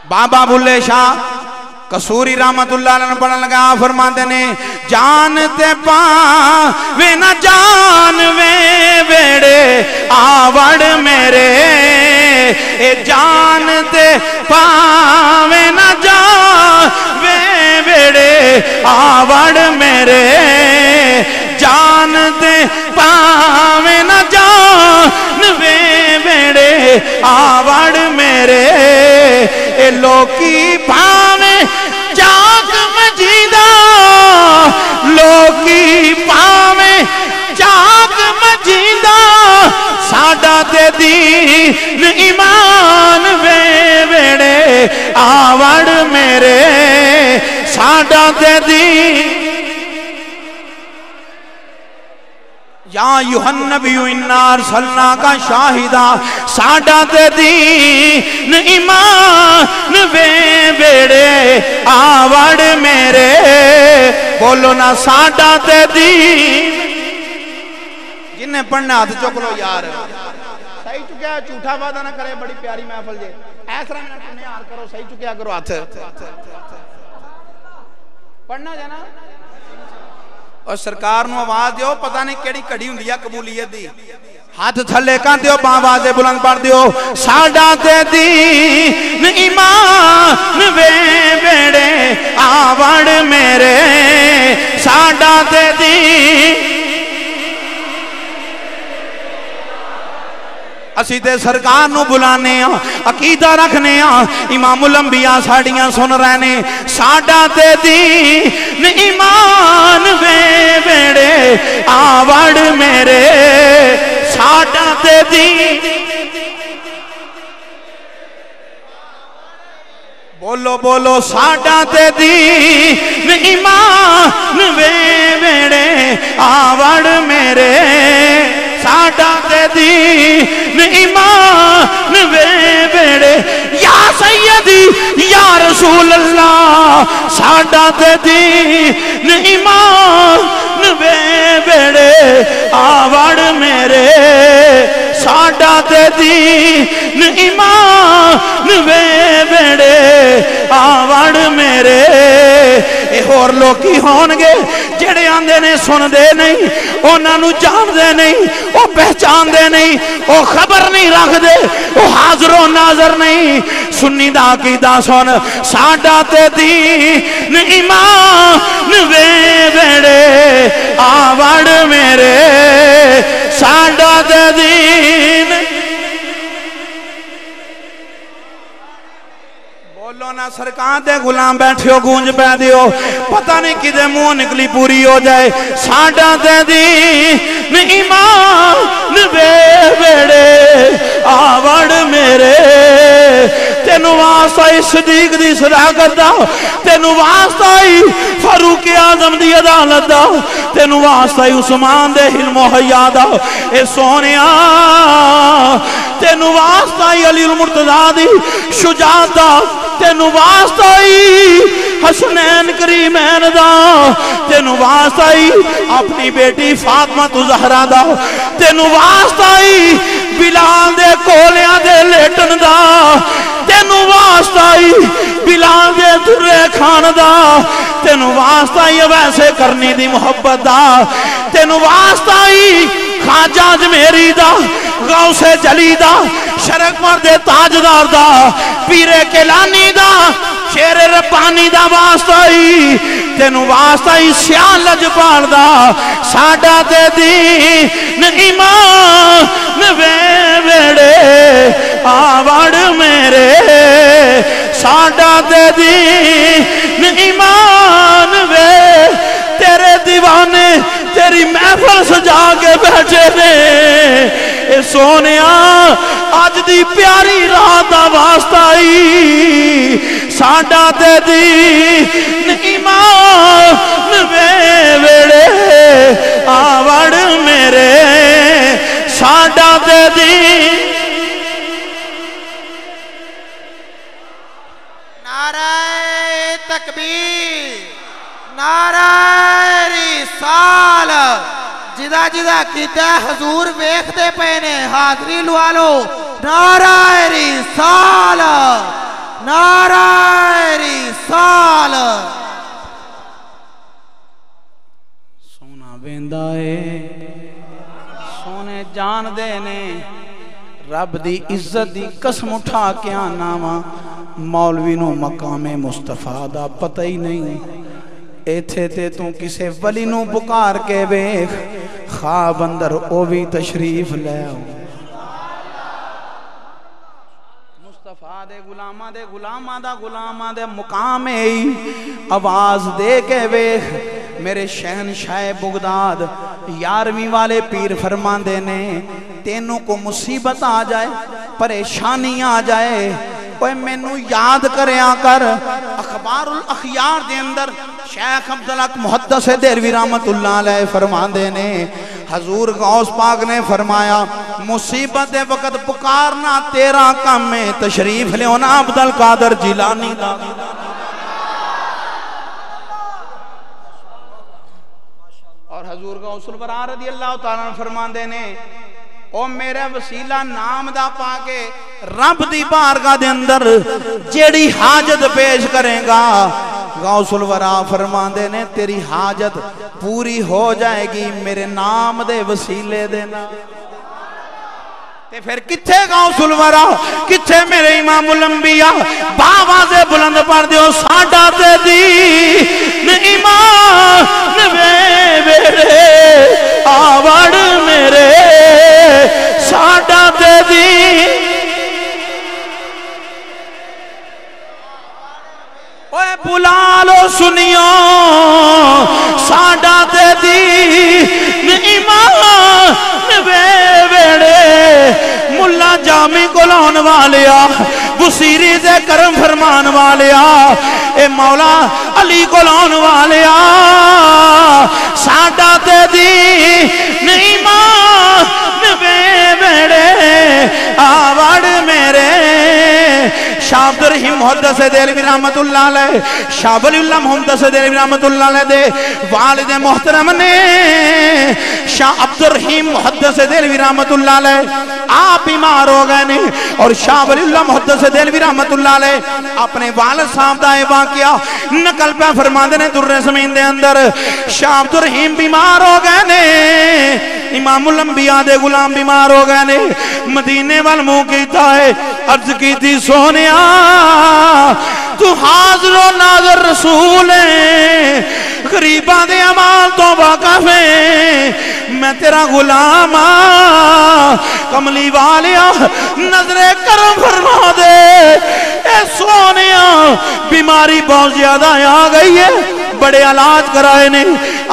بابا بھلے شاہ کسوری رحمت اللہ علیہ پڑھن لگا فرما دینے جانتے پا وے نہ جان وے بیڑے آوڑ میرے، اے جانتے پا وے نہ آوڑ میرے جانتے پا وے نہ جان وے بیڑے آوڑ میرے۔ اے لوکی پاوے، جاگ مجیدہ۔ لوکی پاوے، جاگ مجیدہ۔ ساڑا تے دین ایمان وے ویڑے، آوڑ میرے۔ ساڑا تے دین یا یوہن نبی انار صلنا کا شاہدہ ساڑا تے دین ایمان وے بیڑے آوڑ میرے بولو نا ساڑا تے دین جنہیں پڑھنا ہاتھ چک لو یار صحیح چکیا چوٹا وعدہ نہ کرے بڑی پیاری محفل جے ایسا میں نے یار کرو صحیح چکیا کرو ہاتھ پڑھنا جانا اور سرکار نو آواز دیو پتہ نہیں کیڑی کڑی ہوں دیا قبولیت دی ہاتھ تھلے کان دیو بان آوازے بلند پڑھ دیو ساڑا دے دین ایمان وے بیڑے آوڑ میرے ساڑا دے دین اسی تے سرکار نو بلانے ہاں عقیدہ رکھنے ہاں امام الانبیاء ساڑیاں سن رہنے ساڑا تے دین ایمان وے بیڑے آوڑ میرے۔ ساڑا تے دین بولو بولو ساڑا تے دین ایمان وے بیڑے آوڑ میرے۔ ساڑا تے دین ایمان وے بیڑے یا سیدی، یا رسول اللہ ساڑا تے دین ایمان وے بیڑے آوڑ میرے ساڑا تے دین ایمان وے بیڑے آوڑ میرے، اے اور لوکی ہونگے جڑے آندے نے سن دے نہیں اونا نو جان دے نہیں، او پہچان دے نہیں، او خبر نہیں رکھ دے او حاضر و ناظر نہیں۔ سنی دا کی دا سن ساڑا تے دین ایمان وے بیڑے آوڑ میرے ساڑا تے دین بولو نا سرکان دے غلام بیٹھے ہو گونج پہ دیو پتہ نہیں کدے منہ نکلی پوری ہو جائے ساڑا دے دی ایمان بے بیڑے آوڑ میرے تینو واسطہ ہی صدیق دی صداقت دا تینو واسطہ ہی فاروق اعظم دی عدالت دا تینو واسطہ ہی عثمان دے حلم و حیا دا اے سونیا تینو واسطہ ہی علی المرتضی دی شجاعت دا تینو واسطہ ہی حسنین کریمین دا۔ تینو واسطہ ہی اپنی بیٹی فاطمہ تو زہرہ دا۔ تینو واسطہ ہی بلال دے کولیاں دے لیٹن دا۔ تینو واسطہ ہی بلال دے دھرے کھان دا۔ تینو واسطہ ہی ویسے کرنی دی محبت دا۔ تینو واسطہ ہی خاجاج میری دا گاؤں سے جلی دا، شرک مردے تاجدار دا پیرے کلانی دا، شیر ربانی دا واسطہ ہی، تینو واسطہ ہی سیاہ لج پار دا ساڑا دے دی ایمان وے ویڑے آوڑ میرے ساڑا دے دی ایمان وے تیرے دیوانے تیری محفل سجا کے بیٹھے نے۔ اے سونیا، آج دی پیاری رات واسطہ ہی ساڈا تے دی ایمان وے ویڑے آوڑ میرے۔ ساڈا تے دی ਜਿਹਦਾ ਜਿਹਦਾ ਕੀਤਾ ਹਜ਼ੂਰ ਵੇਖਦੇ ਪਏ ਨੇ, ਹਾਜ਼ਰੀ ਲਵਾ ਲਓ। ਨਾਰਾਇ ਸਾਲ ਨਾਰਾਇ ਸਾਲ। ਸੋਨਾ ਵੇਂਦਾ ਏ, ਸੋਨੇ ਜਾਣਦੇ ਨੇ। ਰੱਬ ਦੀ ਇੱਜ਼ਤ ਦੀ ਕਸਮ ਉਠਾ ਕੇ ਆਨਾ ਵਾ ਮੌਲਵੀ ਨੂੰ ਮਕਾਮੇ ਮੁਸਤਫਾ ਦਾ ਪਤਾ ਹੀ ਨਹੀਂ। ਇੱਥੇ ਤੇ ਤੂੰ ਕਿਸੇ ਵਲੀ ਨੂੰ ਪੁਕਾਰ ਕੇ ਵੇਖ خواب اندر او بھی تشریف لے ہو مصطفیٰ دے غلامہ دے غلامہ دا غلامہ دے مقام ای آواز دے کے ویخ میرے شہنشاہ بغداد یارمی والے پیر فرما دینے تینوں کو مصیبت آ جائے، پریشانی آ جائے۔ اوہ میں نو یاد کریا کر اخبار الاخیار دے اندر شیخ عبدالحق محدث دیروی رحمت اللہ علیہ فرما دے نے، حضور غوث پاک نے فرمایا، مصیبت وقت پکارنا تیرا کام میں تشریف لے ہونا عبدالقادر جیلانی دا۔ اور حضور غوث البرار رضی اللہ تعالیٰ نے فرما دے نے او میرے وسیلہ نام دا پا کے رب دی بارگاہ دے اندر جیڑی حاجت پیش کریں گا۔ غوث الورا فرماندے نے، تیری حاجت پوری ہو جائے گی میرے نام دے وسیلے دینا تے پھر کتھے گاؤں سلورا کتھے میرے امام الانبیاء؟ باواز بلند پڑھ دیو، ساڈا تے دی۔ نے امام نوے میرے آوڑ میرے، ساڈا تے دی۔ اوے بلا لو سنیو، ساڈا دی۔ ایمان وے ویڑے جامی گلان والیا بسیری دے کرم فرمان والیا، اے مولا علی گلان والیا، ساڈا تے نہیں ماں بیڑے شاہ عبد الرحیم محدث دہلوی اللہ علیہ شاہ ولی اللہ محدث دہلوی رحمت اللہ علیہ دے والد محترم نے شاہ عبد الرحیم محدث دلوی رحمت اللہ علیہ، آپ بیمار ہو گئے نہیں اور شاہ ولی اللہ محدث دلوی رحمت اللہ علیہ اپنے والد صاحب دائے واقعہ نکل پہ فرما دینے درے در زمین دے اندر۔ شاہ عبد الرحیم بیمار ہو گئے نہیں امام الانبیاء دے غلام بیمار ہو گئے نہیں مدینے والمو کیتا ہے، عرض کی تھی، سونیا، تو حاضر و ناظر رسول ہے غریباں دے عمال تو واقف ہیں میں تیرا غلام آ کملی والیا نظر کرم فرما دے اے سونیا بیماری بہت زیادہ آ گئی ہے بڑے علاج کرائے نے،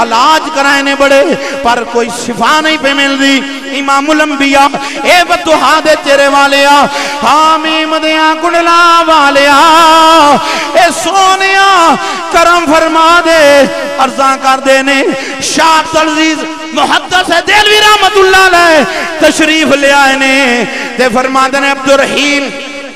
علاج کرائے نے بڑے، پر کوئی شفا نہیں پہ مل دی امام الانبیاء، اے بتوہا دے تیرے والیا، حامیم دیاں کنلا آ اے سونے آ کرم فرما دے، عرضاں کر دینے شاہ عبدالعزیز محدث ہے دلوی رحمت اللہ لے تشریف لے آئے نے۔ دے فرما دینے عبدالرحیم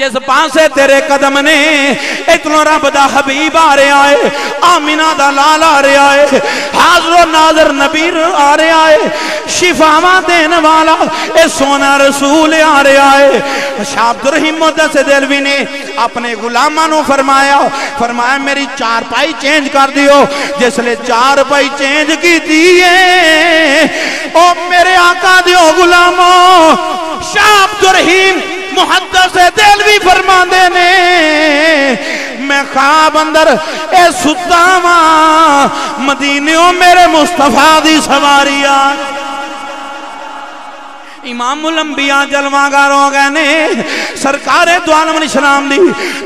جس پاسے تیرے قدم نے اتنو رب دا حبیب آ رہے آئے آمینہ دا لال آ رہے آئے حاضر و ناظر نبیر آ رہا ہے شفاما دین والا اے سونا رسول آ رہے آئے شاب درہیم مدد سے دلوی نے اپنے غلامہ نو فرمایا فرمایا میری چار پائی چینج کر دیو، جس لیے چار پائی چینج کی دیئے او میرے آقا دیو غلامہ شاب درہیم محدث دلوی نبی فرما دے نے، میں خواب اندر اے ستاوہ مدینیوں میرے مصطفیٰ دی سواری آ امام الانبیاء جلوانگار ہو گئے نے، سرکار دوالم اسلام دی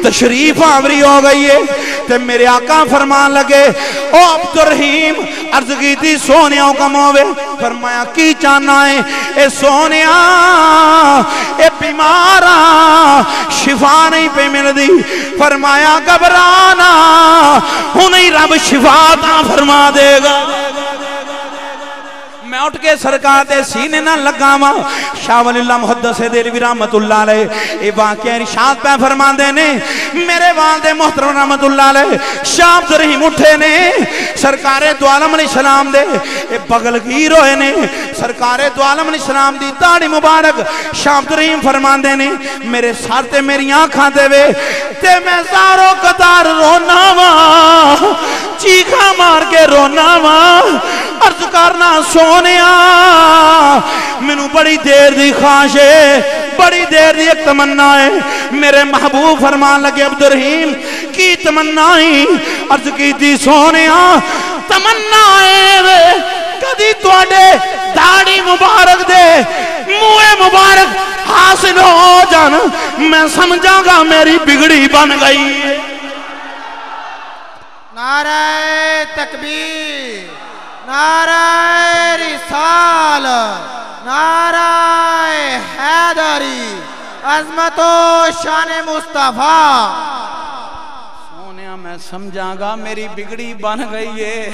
تشریف آوری ہو گئی ہے۔ تے میرے آقا فرمان لگے، او عبد عرض کی تھی سونے حکم ہوئے فرمایا، کی چانا ہے؟ اے سونے اے بیمارا، شفا نہیں پہ مل دی فرمایا گبرانا ہوں رب شفا تا فرما دے گا۔ میں اٹھ کے سرکار دے سینے نہ لگا وا شاہ ولی اللہ محدث دلوی رحمت اللہ علیہ، اے واقعہ ارشاد پہ فرما دے نے، میرے والد محترم رحمت اللہ علیہ شاہ عبد اٹھے نے، سرکار دو عالم علیہ السلام دے، اے بغل گیر ہوئے نے، سرکار دو عالم علیہ السلام دی داڑی مبارک شاہ عبد الرحیم فرما دے نے، میرے سار تے میری آنکھاں دے وے، تے میں زارو قطار رونا وا چیخا مار کے رونا وا عرض کرنا سونیا مینو بڑی دیر دی خواہش ہے، بڑی دیر دی ایک تمنا ہے۔ میرے محبوب فرمان لگے، عبدالرحیم، کی تمنا ہی عرض کی تھی سونیا، تمنا ہے کدی توڑے داڑی مبارک دے موے مبارک حاصل ہو جان۔ میں سمجھا گا میری بگڑی بن گئی۔ ہے نعرہ تکبیر، نعرہ رسال نعرہ حیدری، عظمت و شان مصطفیٰ۔ سونیا، میں سمجھا گا میری بگڑی بن گئی ہے۔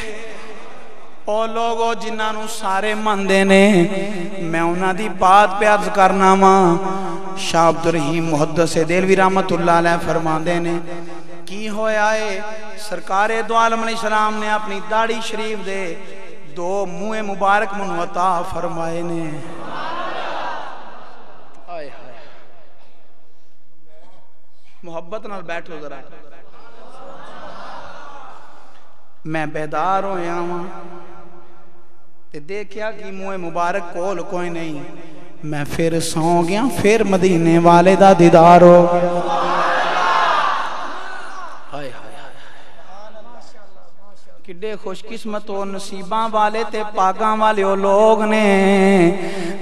او لوگو جنہاں سارے مندے نے میں انہاں دی بات پہ عرض کرنا ماں شاہ عبدالرحیم محدث دیلوی رحمت اللہ علیہ فرماندے نے کی ہویا ہے سرکار دو علیہ السلام نے اپنی داڑی شریف دے دو منہ مبارک منو عطا فرمائے نے محبت نال بیٹھو ذرا میں بیدار ہویا ہوں تے دیکھیا کہ منہ مبارک کول کوئی نہیں۔ میں پھر سو گیا، پھر مدینے والے دا دیدار ہو۔ گیا کڈے خوش قسمت و نصیباں والے تے پاگاں والے او لوگ نے،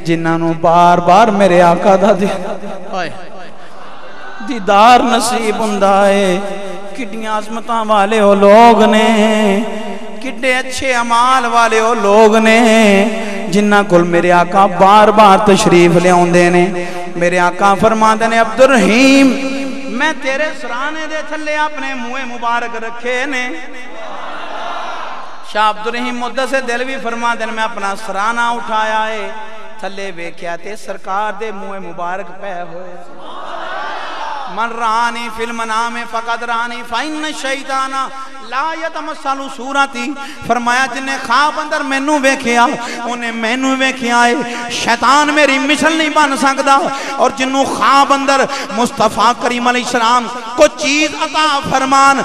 جنہاں نو بار بار میرے آقا دا دی دیدار نصیب ہوندا ہے۔ کڈیاں عظمتاں والے او لوگ نے کڈے اچھے عمال والے او لوگ نے، جنہاں کل میرے آقا بار بار تشریف لے آندے نے۔ میرے آقا فرماندے نے، عبدالرحیم، میں تیرے سرانے دے تھلے اپنے منہ مبارک رکھے نے۔ شاہ عبدالرحیم مدد سے دل بھی فرما دن میں اپنا سرانہ اٹھایا ہے۔ تھلے ویکھیا تے سرکار دے منہ مبارک پہ ہوئے۔ من رانی فی المنام فقد رانی فائن شیطانا لا یتمثلو صورتی فرمایا جنہیں خواب اندر مینو ویکھیا، انہیں مینو ویکھیا ہے، شیطان میری مثل نہیں بن سکتا۔ اور جنہوں خواب اندر مصطفیٰ کریم علیہ السلام کو چیز عطا فرمان،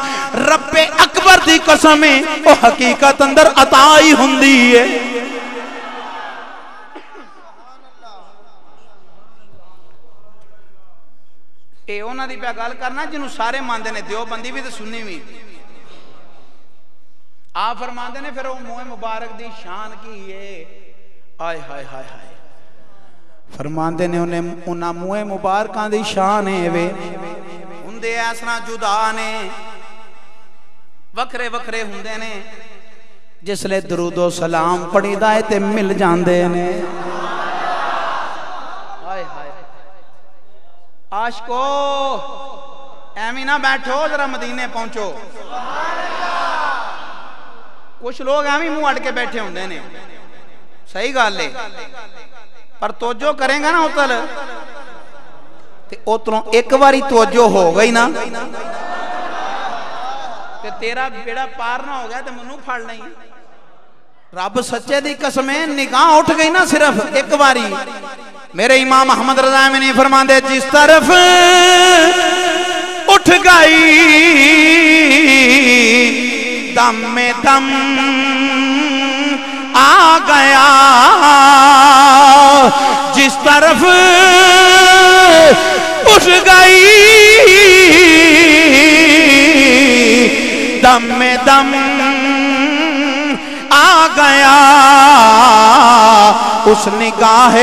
رب اکبر دی قسمیں وہ حقیقت اندر عطا ہی ہندی ہے۔ اے اونا دی پہ گال کرنا جنہوں سارے ماندے نے دیو بندی بھی تے سنی بھی آپ فرماندے نے پھر وہ موہ مبارک دی شان کی ہے۔ آئے ہائے ہائے ہائے فرماندے نے انہیں، انہاں موہ مبارکان دی شان ہے وے۔ ہندے ایسنا جدا نے۔ وکرے وکرے ہندے نے۔ جس لے درود و سلام پڑی دائے تے مل جاندے نے۔ آئے ہائے عاشقو ایمی نہ بیٹھو، ذرا مدینے پہنچو۔ کچھ لوگ ایمی منہ اڑ کے بیٹھے ہوندے نے صحیح گال لے پر توجہ کریں گا نا اتل تے اتروں ایک باری توجہ ہو گئی نا تے تیرا بیڑا پار نہ ہو گیا تے منو پھڑ نہیں رب سچے دی قسمیں نگاہ اٹھ گئی نا صرف ایک باری میرے امام محمد رضا میں نہیں فرما دے جس طرف اٹھ گئی دم میں دم آ گیا۔ جس طرف اٹھ گئی، دم میں دم آ گیا۔ اس نگاہ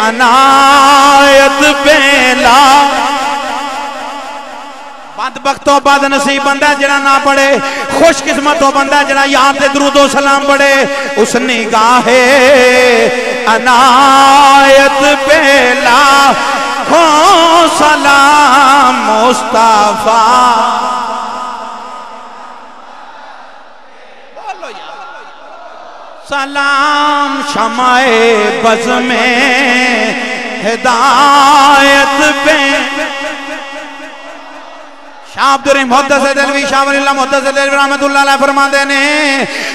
عنایت پیلا بدبخت و بد نصیب بندہ جڑا نہ پڑے خوش قسمت و بندہ جڑا یاد دے درود و سلام پڑے اس نگاہ عنایت پیلا ہو سلام مصطفیٰ سلام شمع بز میں ہدایت پہ۔ شاہ عبدالرحیم محدث دلوی شاہ ولی اللہ محدث دلوی رحمت اللہ علیہ فرما دینے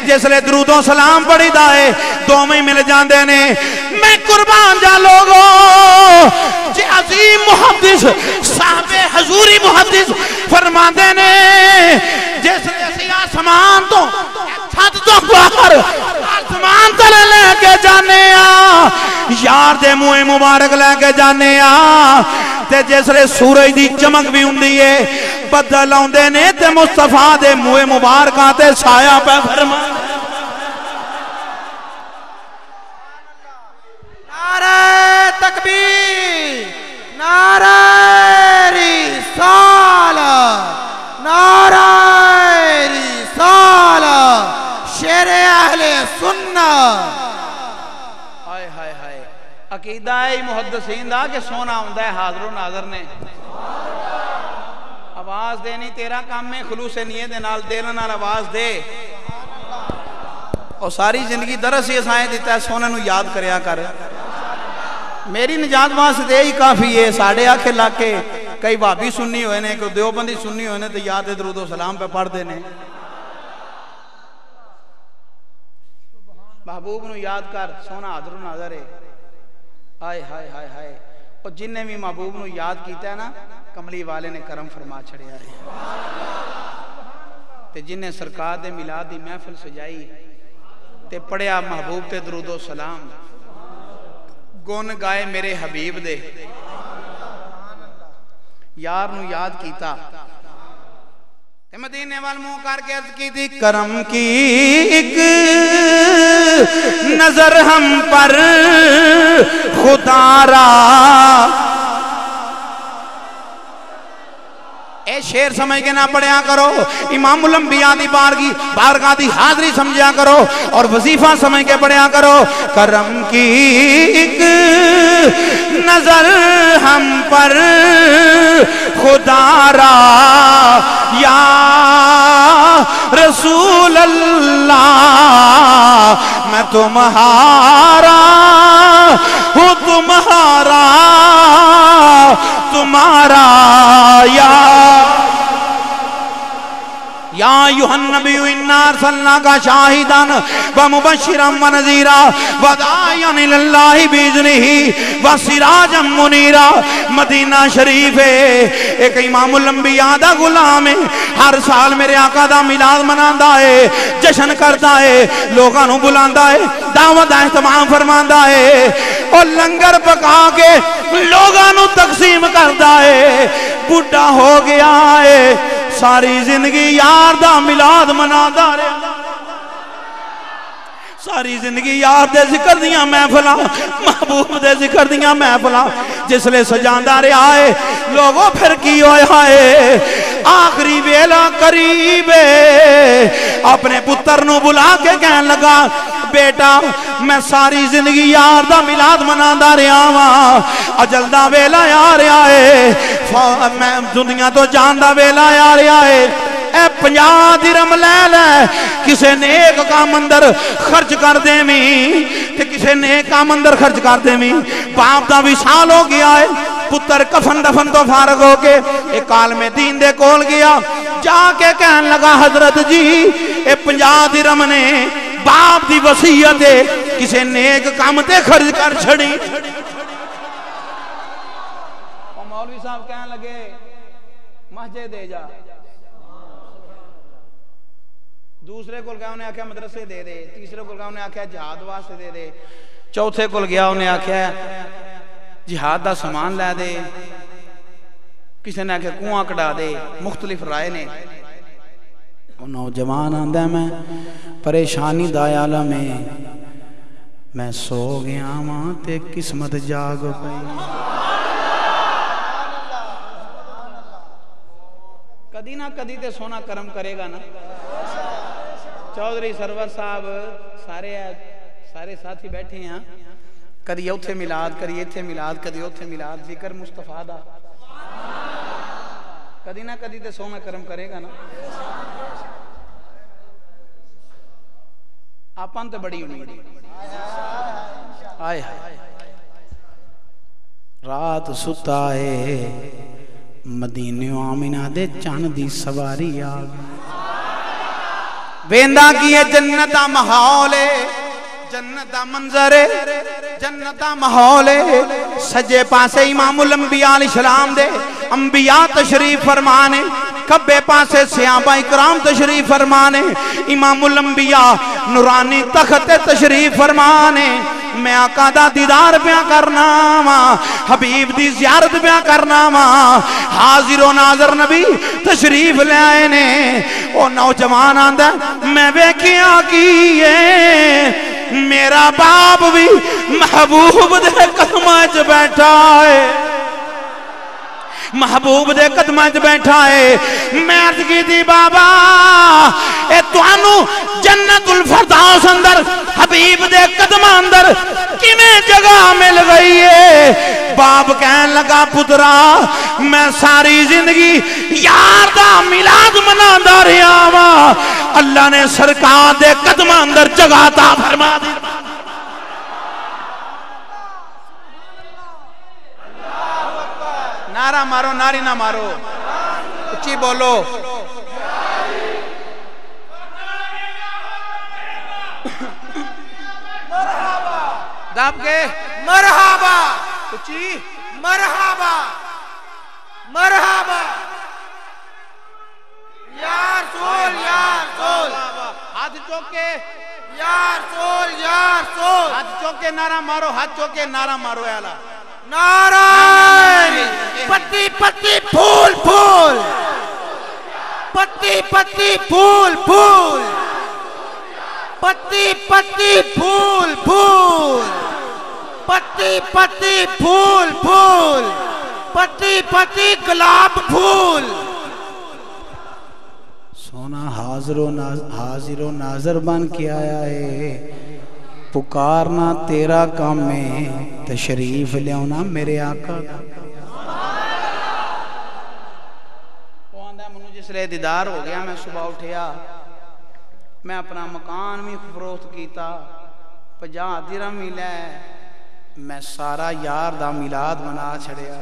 جس لیے درود و سلام پڑی دائے دو میں مل جان دینے میں قربان جا لوگو جی عظیم محدث، صاحب حضوری محدث فرما دینے جس لیے سی آسمان تو، چھت تو باہر آسمان تلے لے کے جانے آ، یار دے موئے مبارک لے کے جانے آ۔ تے جس سورج دی چمک بھی ہوں دیئے بدل آن دینے تے مصطفیٰ دے موئے مبارکہ تے سایہ پہ فرما۔ نعرہ تکبیر، نعرہ رسالت، نعرہ رسالت شیر اہل سنت ہائے ہائے ہائے، عقیدہ ہے محدثین دا کہ سونا ہوں ہے، حاضر و ناظر نے۔ آواز دینی تیرا کام میں خلوص نیت دے نال، دل نال آواز دے۔ اور ساری زندگی درس یہ سائیں دیتا ہے، سونے نو یاد کریا کر۔ میری نجات واسطے ہی کافی ہے، ساڑھے آکھے لاکے کئی بھابی سننی ہوئے نے کوئی دیوبندی سننی ہوئے نے تو یاد درود و سلام پہ پڑھ دینے محبوب نو یاد کر، سونا حاضر و ناظر ہے۔ ہائے ہائے ہائے ہائے۔ اور جن نے بھی محبوب نو یاد کیتا ہے نا، کملی والے نے کرم فرما چھڑیا ہے۔ تے جن نے سرکار دے میلاد دی محفل سجائی، تے پڑھیا محبوب تے درود و سلام۔ گن گائے میرے حبیب دے۔ یار نو یاد کیتا۔ مدینے وال منہ کر کے عرض کی تھی، کرم کی ایک نظر ہم پر، خدا را اے شیر سمجھ کے نہ پڑھیا کرو۔ امام الانبیاء دی بارگی بارگاہ دی حاضری سمجھیا کرو اور وظیفہ سمجھ کے پڑھیا کرو۔ کرم کی ایک نظر ہم پر خدا را یا رسول اللہ میں تمہارا ہوں تمہارا تمہارا یا یا ایوہ النبی انا ارسلنا کا شاہدان و مبشرا و نذیرا و دائیان اللہ بیزنہی و سراجا منیرا مدینہ شریف ہے ایک امام الانبیاء دا غلام ہے، ہر سال میرے آقا دا میلاد مناندا ہے، جشن کرتا ہے لوگاں نو بلاندا ہے، دعوت دا اہتمام فرماندا ہے۔ اور لنگر پکا کے لوگاں نو تقسیم کرتا ہے۔ بڑھا ہو گیا ہے ساری زندگی یار دا ملاد منا رہا۔ ساری زندگی یار دے ذکر دیاں محفلاں محبوب دے ذکر دیاں محفلاں جس لے سجاندہ رہے آئے، لوگوں پھر کی ہوئے آئے۔ آخری ویلا قریب اپنے پتر نو بلا کے کہن لگا، بیٹا، میں ساری زندگی یار دا ملاد منا دا رہا ہاں۔ اجل دا ویلا یار آئے۔ میں دنیا تو جان دا ویلا یار آئے۔ اے پنجا درم لے لے، کسے نیک کام اندر خرچ کر دے میں تے کسے نیک کام اندر خرچ کر دے میں باپ دا وشال ہو گیا ہے، پتر کفن دفن تو فارغ ہو کے ایک کال میں دین دے کول گیا۔ جا کے کہن لگا، حضرت جی اے پنجا درم نے باپ دی وسیعت ہے، کسے نیک کام تے خرچ کر چھڑی۔ مولوی صاحب کہنے لگے، مسجد دے جا۔ دوسرے کو گیا، انہیں آکھیا مدرسے دے دے۔ تیسرے کو گیا، انہیں آکھیا جہاد واسطے دے دے۔ چوتھے کو گیا، انہیں آکھیا جہاد دا سامان لے دے۔ کسی نے آکھیا کنواں کٹا دے، مختلف رائے نے۔ نوجوان آندہ میں پریشانی دایالا میں میں سو گیا ماں تے قسمت جاگ پئی۔ کدی نہ کدی تے سونا کرم کرے گا نا۔ چودری سرور صاحب سارے سارے ساتھی بیٹھے ہیں کدی اوتھے ملاد کدی ایتھے ملاد کدی اوتھے ملاد ذکر مصطفیٰ دا کدی نہ کدی تے سو میں کرم کرے گا نا آپان تے بڑی امید آئے ہائے رات ستا ہے مدینہ آمینہ دے چاندی سواری آ ویندہ کی کیے جنتہ محولے جنتہ منظرے جنتہ محولے سجے پاسے امام الانبیاء علیہ السلام دے، انبیاء تشریف فرمانے، کبے پاسے سیابہ اکرام تشریف فرمانے۔ امام الانبیاء نورانی تخت تشریف فرمانے، میں آقا دا دیدار پیا کرنا ماں حبیب دی زیارت پیا کرنا ماں حاضر و ناظر نبی تشریف لے آئے نے۔ وہ نوجوان آندہ میں بے کیا کیے میرا باپ بھی محبوب دے قدمہ جو بیٹھا ہے۔ محبوب دے قدمہ چ بیٹھا ہے۔ میں عرض کی تھی بابا، اے توانو جنت الفرداؤس اندر، حبیب دے قدمہ اندر کیویں جگہ مل گئی ہے؟ باب کہن لگا، پترا، میں ساری زندگی یار دا ملاد منا دا رہا اللہ نے سرکان دے قدمہ اندر جگہ تا فرما دی۔ نعرہ مارو ناری نہ مارو۔ اچھی بولو۔ دب کے۔ مرحبا۔ اچھی۔ مرحبا۔ مرحبا۔ یا رسول یا رسول ہاتھ چوکے۔ یا رسول یا رسول ہاتھ چوکے نعرہ مارو ہاتھ چوکے نعرہ مارو اے اللہ۔ نارائن! پتی پتی پھول پھول! پتی پتی پھول پھول! پتی پتی پھول پھول! پتی پتی پھول پھول! پتی پتی گلاب پھول! سونا حاضر و ناظر بن کے آیا ہے۔ پکارنا تیرا کام میں تشریف لیونا میرے آقا۔ منہ جس لیے دیدار ہو گیا، میں صبح اٹھیا۔ میں اپنا مکان میں فروت کیتا پجا دیرہ ملے میں سارا یار دا ملاد منا چھڑیا۔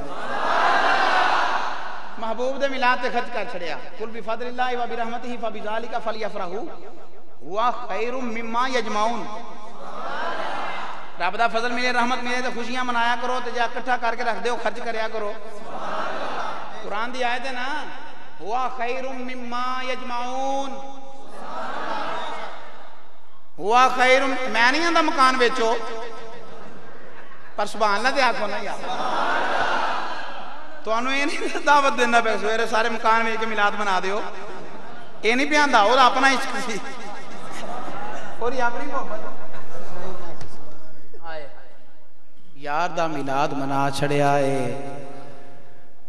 محبوب دے ملاد تے خط کر چھڑیا۔ قل بفضل اللہ و برحمتہ فبذالک فلیفرحوا ہوا خیر مما یجمعون۔ رب دا فضل ملے، رحمت ملے تو خوشیاں منایا کرو تو جا کٹھا کر کے رکھ دیو، خرچ کریا کرو۔ قرآن دی آئے ہے نا، ہوا خیر مما یجمعون۔ ہوا خیر، میں نہیں ہوں دا مکان بیچو پر سبحان اللہ دے آکھو نا یا تو انہوں یہ نہیں دعوت دینا پہ سویرے سارے مکان میں ایک ملاد بنا دیو۔ یہ نہیں پیاندہ اور اپنا عشق چکسی اور یہ اپنی محبت۔ ہے یار دا ملاد منا چھڑے آئے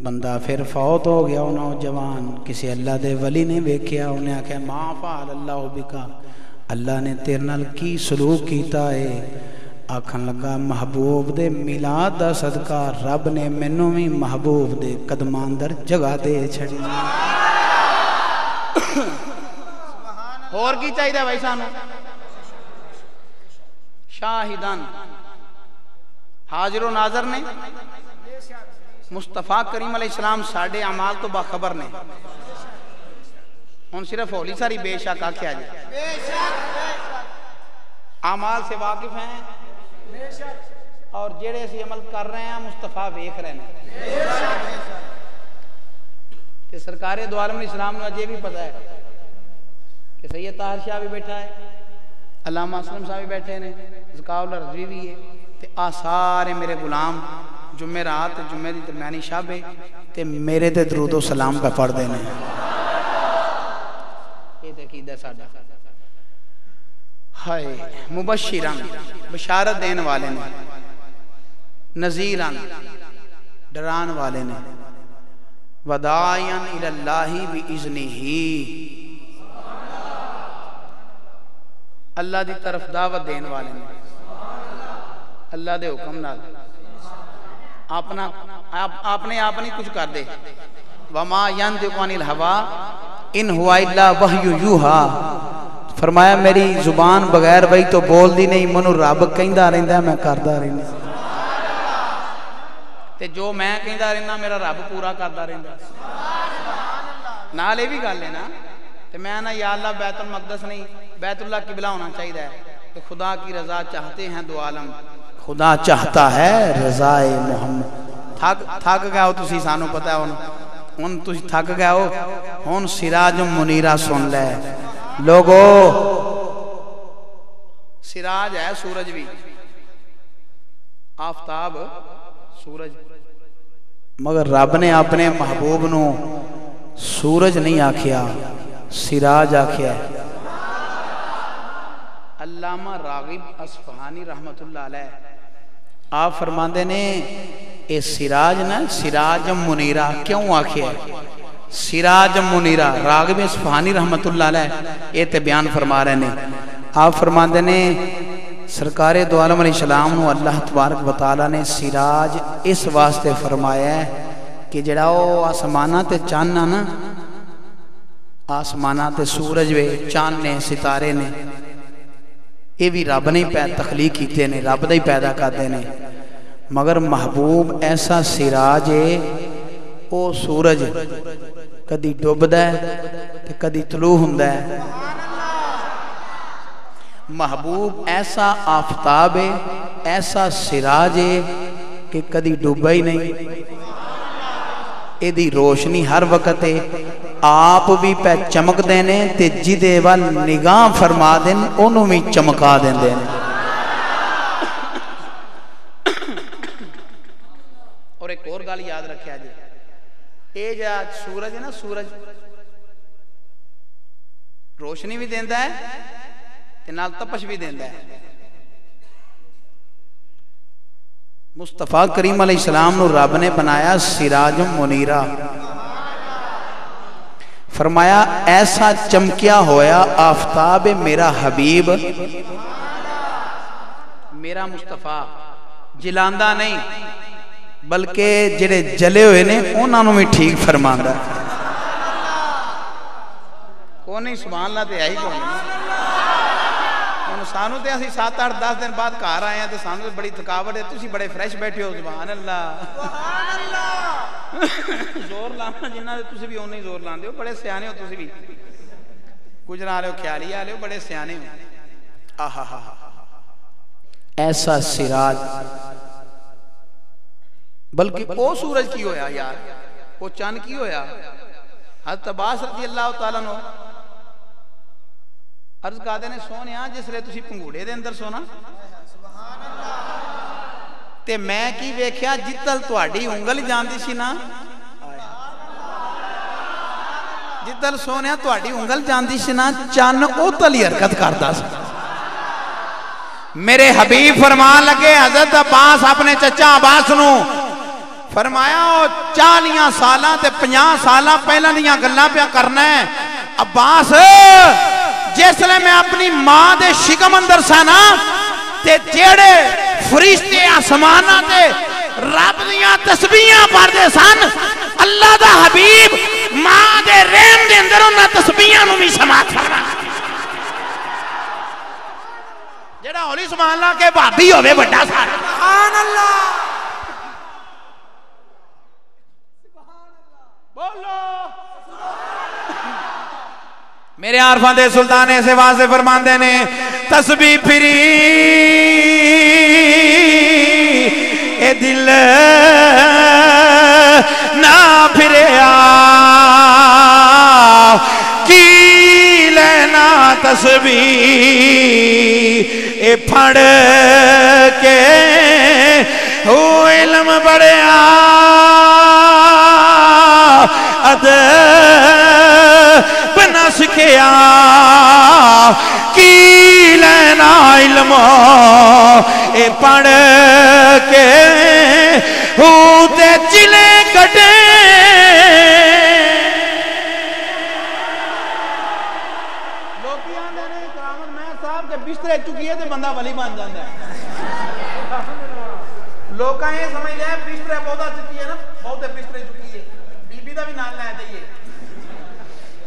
بندہ پھر فوت ہو گیا انہوں جوان کسی اللہ دے ولی نے بیکیا انہیں آکھا ماں فعل اللہ بکا؟ اللہ نے تیرے کی سلوک کیتا ہے آکھن لگا، محبوب دے ملاد دا صدقہ رب نے مینوں بھی محبوب دے قدماں اندر جگہ دے چھڑی۔ [coughs] اور کی چاہی دے بھائی سانو؟ شاہدان۔ حاضر و ناظر نے مصطفیٰ کریم علیہ السلام ساڑھے عمال تو باخبر نے ان صرف اولی ساری بے شک آ کے آ جائے جی۔ سے واقف ہیں۔ اور جڑے سے عمل کر رہے ہیں، مصطفیٰ ویخ رہے ہیں۔ کہ سرکار دوالم علیہ اسلام نے یہ بھی پتا ہے کہ سید طاہر شاہ بھی بیٹھا ہے، علامہ اسلم صاحب بھی بیٹھے ہیں زکاء اللہ رضوی بھی ہے۔ تے آ سارے میرے غلام جمعہ رات جمعہ دی درمیانی شب ہے، تے میرے تے درود و سلام پہ پڑھ دینے یہ تقیدہ ساڑھا ہائے مبشرن بشارت دین والے نے نذیرن ڈران والے نے۔ وداعین الی اللہ بی ازنہی اللہ دی طرف دعوت دین والے نے۔ اللہ دے حکم نال۔ اپنا آپ نے آپ نہیں کچھ کر دے۔ وما ينطق عن الهوى ان ہوا الا وحي یوہا فرمایا، میری زبان بغیر وحی تو بول دی نہیں، منو رب کہندا رہندا میں کردا رہندا۔ تے جو میں کہندا رہندا، میرا رب پورا کردا رہندا۔ نال یہ بھی گل ہے نا، تے میں نا یا اللہ بیت المقدس نہیں، بیت اللہ قبلہ ہونا چاہیے ہے۔ خدا کی رضا چاہتے ہیں دو عالم۔ خدا چاہتا ہے رضا محمد۔ تھک تھک گئے ہو تسی، سانو پتہ ہے ہن۔ ہن تسی تھک گئے ہو۔ ہن سراج منیرہ سن لے۔ لوگو، سراج ہے سورج بھی۔ آفتاب سورج۔ مگر رب نے اپنے محبوب نو سورج نہیں آکھیا، سراج آکھیا۔ ہے علامہ راغب اصفہانی رحمت اللہ علیہ۔ آپ فرماندے نے، اے سراج نا سراج منیرہ کیوں آکھیا ہے؟ سراج منیرہ راغب اصفہانی رحمت اللہ علیہ، یہ تے بیان فرما رہے نے۔ آپ فرماندے نے، سرکار دو عالم علیہ السلام نو اللہ تبارک و تعالی نے سراج اس واسطے فرمایا ہے کہ جڑا وہ آسمانہ تے چاننا نا آسمانہ تے سورج وے چاننے ستارے نے یہ بھی رب نہیں تخلیق کیتے نے، رب دا ہی پیدا کرتے نے۔ مگر محبوب ایسا سراج ہے، او سورج کدی ڈوبدا ہے کدی طلوع ہوندا ہے۔ محبوب ایسا آفتاب ہے، ایسا سراج ہے کہ کدی ڈوبا ہی نہیں۔ اے دی روشنی ہر وقت ہے آپ بھی پہ چمک دینے تے جدے وال نگاہ فرما دین انہوں بھی چمکا دین دینے اور ایک اور گال یاد رکھیا جی اے جا سورج ہے نا سورج روشنی بھی دیندہ ہے تے نال تپش بھی دیندہ ہے مصطفیٰ کریم علیہ السلام نو رب نے بنایا سراج منیرہ۔ فرمایا، ایسا چمکیا ہویا آفتاب میرا حبیب۔ میرا مصطفیٰ جلاندہ نہیں، بلکہ جڑے جلے ہوئے نے انہوں نے بھی ٹھیک فرماندہ کون نہیں سبحان اللہ، تے آئی کون سانو تے اسی سات آٹھ دس دن بعد کار آئے ہیں تو سانو تے بڑی تھکاوٹ ہے تسی بڑے فریش بیٹھے ہو سبحان اللہ زور لانا جنہ دے تسی بھی ہونے زور لاندے ہو بڑے سیانے ہو تسی بھی گجرا رہے ہو خیالی آ رہے ہو بڑے سیانے ہو آہا ہا ایسا سراج بلکہ وہ سورج کی ہویا یار وہ چاند کی ہویا حضرت عباس رضی اللہ تعالیٰ نو عرض کہتے نے سونے آن جس لیے تسی پنگوڑے دے اندر سونا تے میں کی ویکھیا جتل توڑی انگل جاندی سی نا جتل سونے آن توڑی انگل جاندی سی نا چان او تلی حرکت کردہ سی میرے حبیب فرمان لگے حضرت عباس اپنے چچا عباس نو فرمایا او چالیاں سالاں تے پنجاں سالاں پہلا دیاں گلاں پہ کرنا ہے عباس جس لیے میں اپنی ماں دے شکم اندر سانا تے جیڑے فرشتے آسمانہ تے رب دیاں تسبیحاں پر دے سن اللہ دا حبیب ماں دے ریم دے اندر انہاں تسبیحاں نو بھی سماعت فرما جیڑا ہولی سبحان اللہ کے بھابی ہوئے بڑا سارا سبحان اللہ۔ بولو۔ میرے عارفان دے سلطان ایسے واضح فرمان دینے تسبیح پھری۔ اے دل، نہ پھرے آ۔ کی لینا تسبیح؟ اے پھڑ کے ہو علم بڑے آ۔ بنا سکھیا کی لینا علم؟ اے پڑھ کے ہوتے چلے کٹے۔ بسترے ہے تے بندہ ولی بن جاندا ہے۔ لوکاں یہ سمجھ بسترے بہتا چکی ہے نا بہتے بسترے چکی ہے۔ بی بی دا بھی نال لے جائیے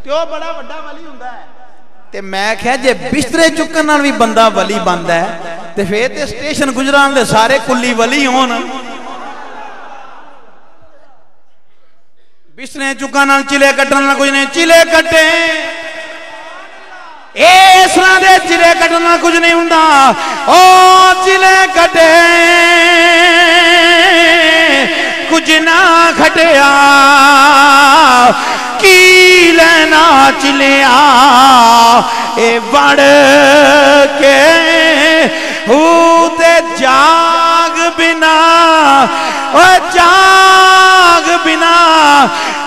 ਤੇ ਉਹ ਬੜਾ ਵੱਡਾ ਵਲੀ ਹੁੰਦਾ ਹੈ। ਤੇ ਮੈਂ ਕਿਹਾ ਜੇ ਬਿਸਤਰੇ ਚੁੱਕਣ ਨਾਲ ਵੀ ਬੰਦਾ ਵਲੀ ਬਣਦਾ ਹੈ, ਤੇ ਫੇਰ ਤੇ ਸਟੇਸ਼ਨ ਗੁਜਰਾਂ ਦੇ ਸਾਰੇ ਕੁੱਲੀ ਵਲੀ ਹੋਣ। ਬਿਸਤਰੇ ਚੁੱਕਣ ਨਾਲ ਚਿਲੇ ਕੱਟਣ ਨਾਲ ਕੁਝ ਨਹੀਂ, ਚਿਲੇ ਕੱਟੇ। ਇਸ ਤਰ੍ਹਾਂ ਦੇ ਚਿਲੇ ਕੱਟਣ ਨਾਲ ਕੁਝ ਨਹੀਂ ਹੁੰਦਾ ਉਹ ਚਿਲੇ ਕੱਟੇ। ਕੁਝ ਨਾ ਖਟਿਆ। لینا چلیا اے بڑھ کے ہو تے جاگ بنا۔ اے جاگ بنا۔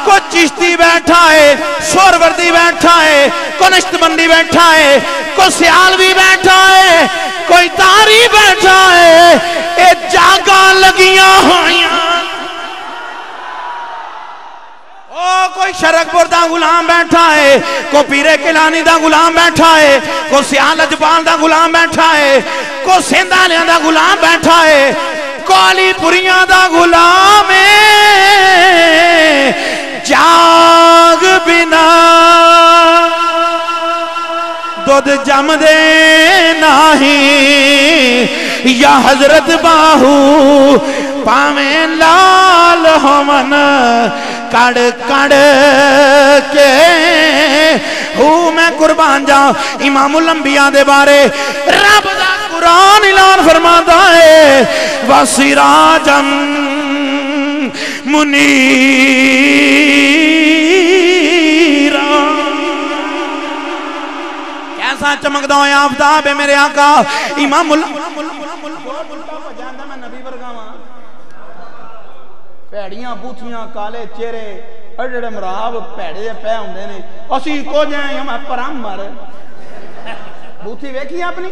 کو چشتی بیٹھا ہے؟ سور وردی بیٹھا ہے۔ کو نشت بندی بیٹھا ہے؟ کو سیال بھی بیٹھا ہے؟ کوئی تاری بیٹھا ہے؟ اے جاگاں لگیاں ہوئیاں۔ کوئی شرک پور دا غلام بیٹھا ہے کو پیرے کلانی دا غلام بیٹھا ہے کو سیال اجبال دا غلام بیٹھا ہے کو سیندالیاں دا غلام بیٹھا ہے۔ کولی پوریاں دا غلام ہے۔ جاگ بنا۔ دودھ جم دے نہیں یا حضرت باہو، پاویں لال ہومن کڑ کڑ کے ہو میں قربان جاؤں امام الانبیاء دے بارے۔ رب دا قرآن اعلان فرماتا ہے وَسِرَاجًا منیرا کیسا چمک دو یا آفتاب ہے میرے آقا۔ امام اللہ پیڑیاں بوتھیاں کالے چہرے اڑڑے مراب پیڑے جے پہ ہوندے نے اسی کو جائیں ہم پرام مر بوتھی ویکھی اپنی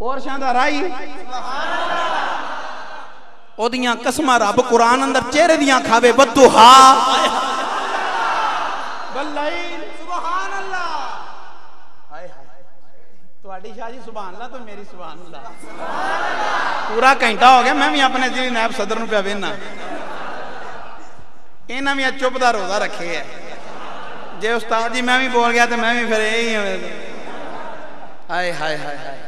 اور شاندہ رائی او دیاں قسمہ رب قرآن اندر چہرے دیاں کھاوے بدوہا واللیل سبحان اللہ ہائے ہائے تواڈی شاہ جی سبحان اللہ تو میری سبحان اللہ پورا گھنٹہ ہو گیا میں بھی اپنے دلی نائب صدر نو پیا وینا انہاں بھی چپ دا روزہ رکھے ہے جے استاد جی میں بھی بول گیا تو میں بھی پھر یہی ہائے ہائے ہائے ہائے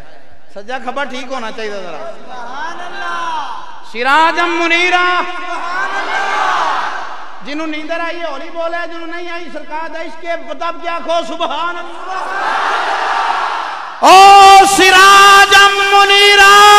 سجا کھبا ٹھیک ہونا چاہیے ذرا سراجم منیرا جنہوں نیندر آئی ہے ہولی بولے جنہوں نہیں آئی سرکار اس کے بتاب کیا کھو سبحان اللہ او سراجم منیرا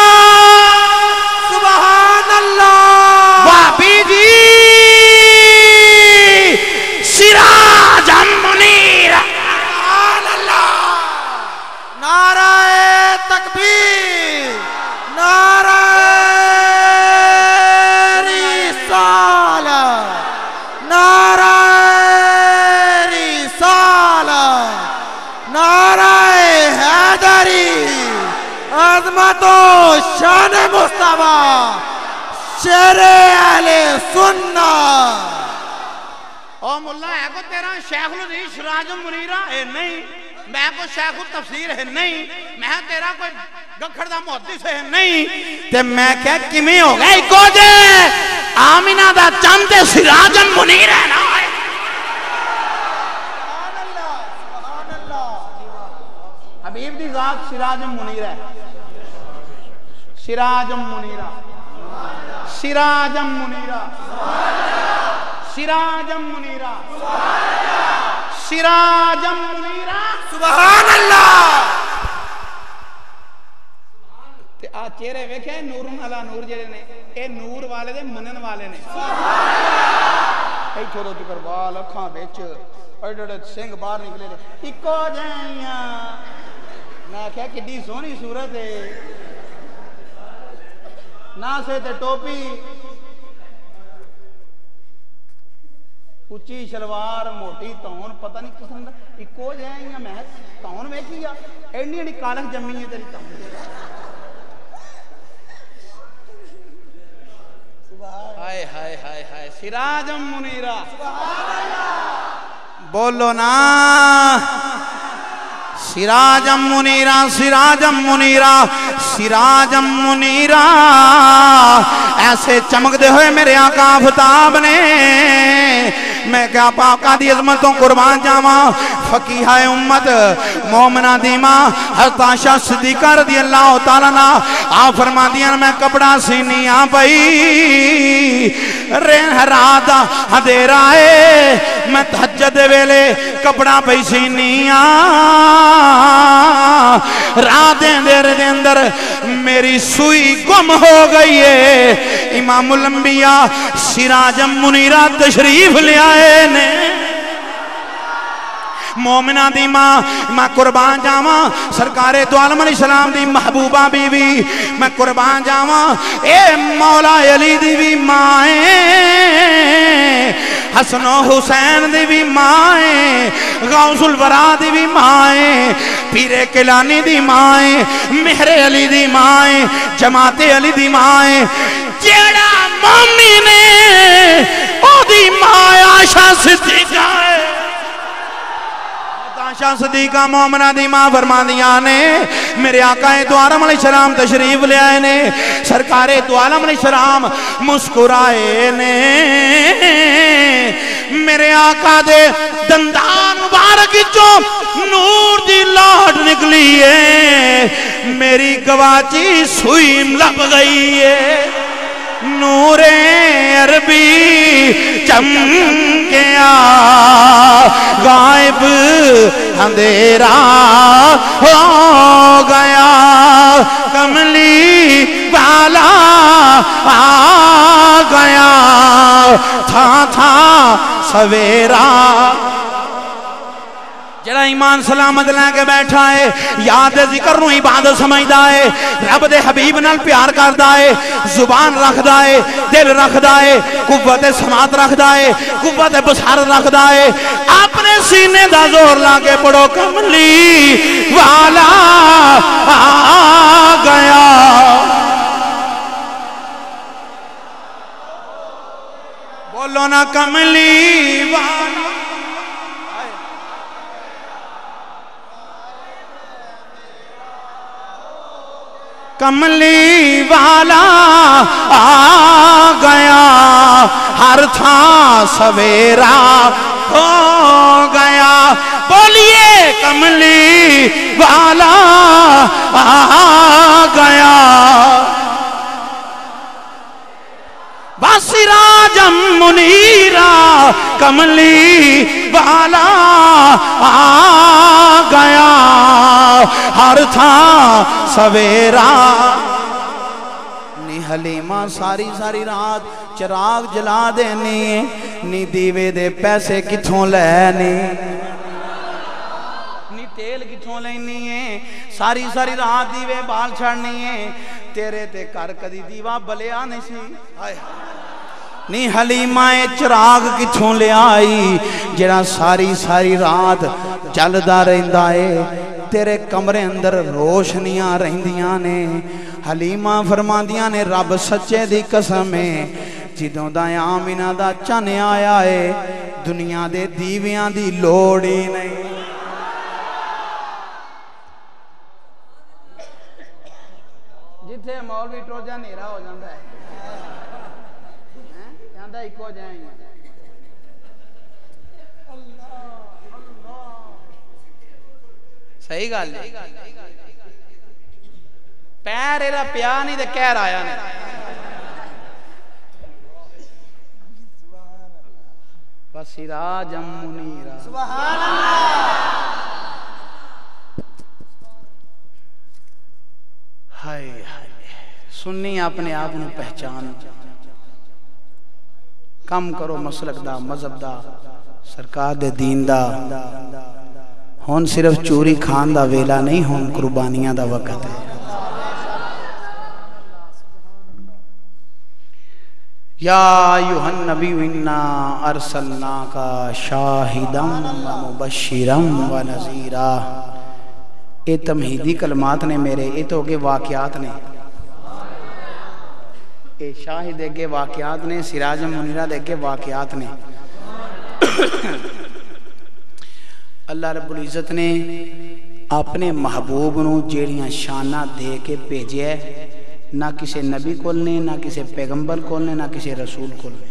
عظمت و شان مصطفیٰ شیر اہل سنت۔ او ملا ہے کو تیرا شیخ الحدیث سراج منیرہ؟ ہے نہیں میں کو شیخ التفسیر ہے نہیں میں تیرا کوئی گکھڑ دا محدث ہے نہیں۔ تے میں کہ کمی ہو گئی کو دے۔ آمینہ دا چند سراج منیر ہے نا۔ حبیب دی ذات سراج منیر ہے۔ سراج منیرہ سراج منیرہ سراجم منیرہ سراجم منیرہ سبحان اللہ۔ تے آ چہرے ویکھے نور والا نور جڑے نے اے نور والے دے منن والے نے۔ ایتھے تو تکر وال اکھاں وچ اڑ اڑ سنگ باہر نکلے نے اکو جائیاں۔ میں کہیا کڈی سونی صورت ہے؟ نہ سے تے ٹوپی۔ اچھی شلوار موٹی تون پتہ نہیں قسم دا اکو جائیاں میں تون ویکھی ایڈی ایڈی کالک جمی ہے تیری تون ہائے ہائے ہائے ہائے۔ سراجم منیرہ بولو نا۔ سراجم منیرہ سراجم منیرہ سراجم منیرہ ایسے چمک دے ہوئے میرے آقا آفتاب نے میں کیا پاکا دی عظمتوں قربان جاما فقیہ امت، مومنہ دیما، حضرت آشا صدیقہ رضی اللہ تعالیٰ نا آپ فرما دیا میں کپڑا سینی آ پئی رین راتا ہدے رائے میں تحجد ویلے کپڑا پئی سینی آ۔ راتیں دیر دے اندر میری سوئی گم ہو گئی ہے، امام الانبیاء سراجم منیرہ تشریف کھلیا نے مومنہ دی ماں، میں قربان جاواں، سرکار تو عالم علیہ السلام دی محبوبہ بی بی میں قربان جاواں، اے مولا علی دی بھی مائیں حسن و حسین دی بھی مائیں غوث الورا دی بھی مائیں پیر کلانی دی مائیں مہر علی دی مائیں جماعت علی دی مائیں جیڑا مومنے او دی مائیں آشا صدیقہ ہے۔ شاہ صدیقہ مومنہ دی ماں فرماندیاں نے، میرے آقا دو عالم علیہ السلام تشریف لے آئے نے، سرکار دو عالم علیہ السلام مسکرائے نے۔ میرے آقا دے دندان مبارک جو نور دی لاٹ نکلی ہے، میری گواچی سوئیم لب گئی ہے۔ نور عربی چمکیا غائب اندھیرا ہو گیا کملی والا آ گیا تھا تھا سویرا ایمان سلامت لے کے بیٹھا ہے، یاد ذکر نو عبادت سمجھدا ہے، رب دے حبیب نال پیار کردا ہے، زبان رکھدا ہے، دل رکھدا ہے، قوت سماعت رکھدا ہے، قوت بصارت رکھدا ہے۔ اپنے سینے دا زور لا کے پڑھو، کملی والا آ گیا۔ بولو نا، کملی والا۔ کملی والا آ گیا ہر تھا سویرا ہو گیا۔ بولیے کملی والا آ گیا۔ باسراجم منیرا کملی والا آ گیا۔ ہر تھا سویرا نی حلیمہ ساری ساری رات چراغ جلا دینی نی دیوے دے پیسے کتھوں لینی نی تیل کتھوں لینی ہے ساری ساری رات دیوے بال چھڑنی ہے تیرے تے کر کدی دیوا بلیا نہیں سی آئے نی حلیمہ چراغ کتھوں لے آئی جڑا ساری ساری رات چلدا رہندا ہے تیرے کمرے اندر روشنیاں رہندیاں نے حلیمہ فرماندیاں نے رب سچے دی قسم ہے جدوں دا آمینہ دا چن آیا ہے دنیا دے دیویاں دی لوڑی نہیں جتھے مولوی ٹروجہ نیرا ہو جاندہ ہے جاندہ ایک ہو جائیں گے صحیح گال ہے پیر ایرا پیا نہیں دے کہہ آیا نہیں وسراجم منیرا سبحان اللہ ہائے ہائے سننی اپنے آپ نے پہچان۔ کم کرو مسلک دا، مذہب دا، سرکار دے دین دا۔ ہون صرف چوری کھان دا ویلا نہیں ہون قربانیاں دا وقت ہے۔ یا ایوہ النبی، انا ارسلنا کا شاہدم و مبشرم و نظیرہ اے تمہیدی کلمات نے میرے، اے تو کے واقعات نے۔ اے شاہد کے واقعات نے، سراج منیرہ دے کے واقعات نے۔ اللہ رب العزت نے اپنے محبوب نو جیڑیاں شانہ دے کے بھیجے نہ کسی نبی کول نے، نہ کسی پیغمبر کول نے، نہ کسی رسول کول نے۔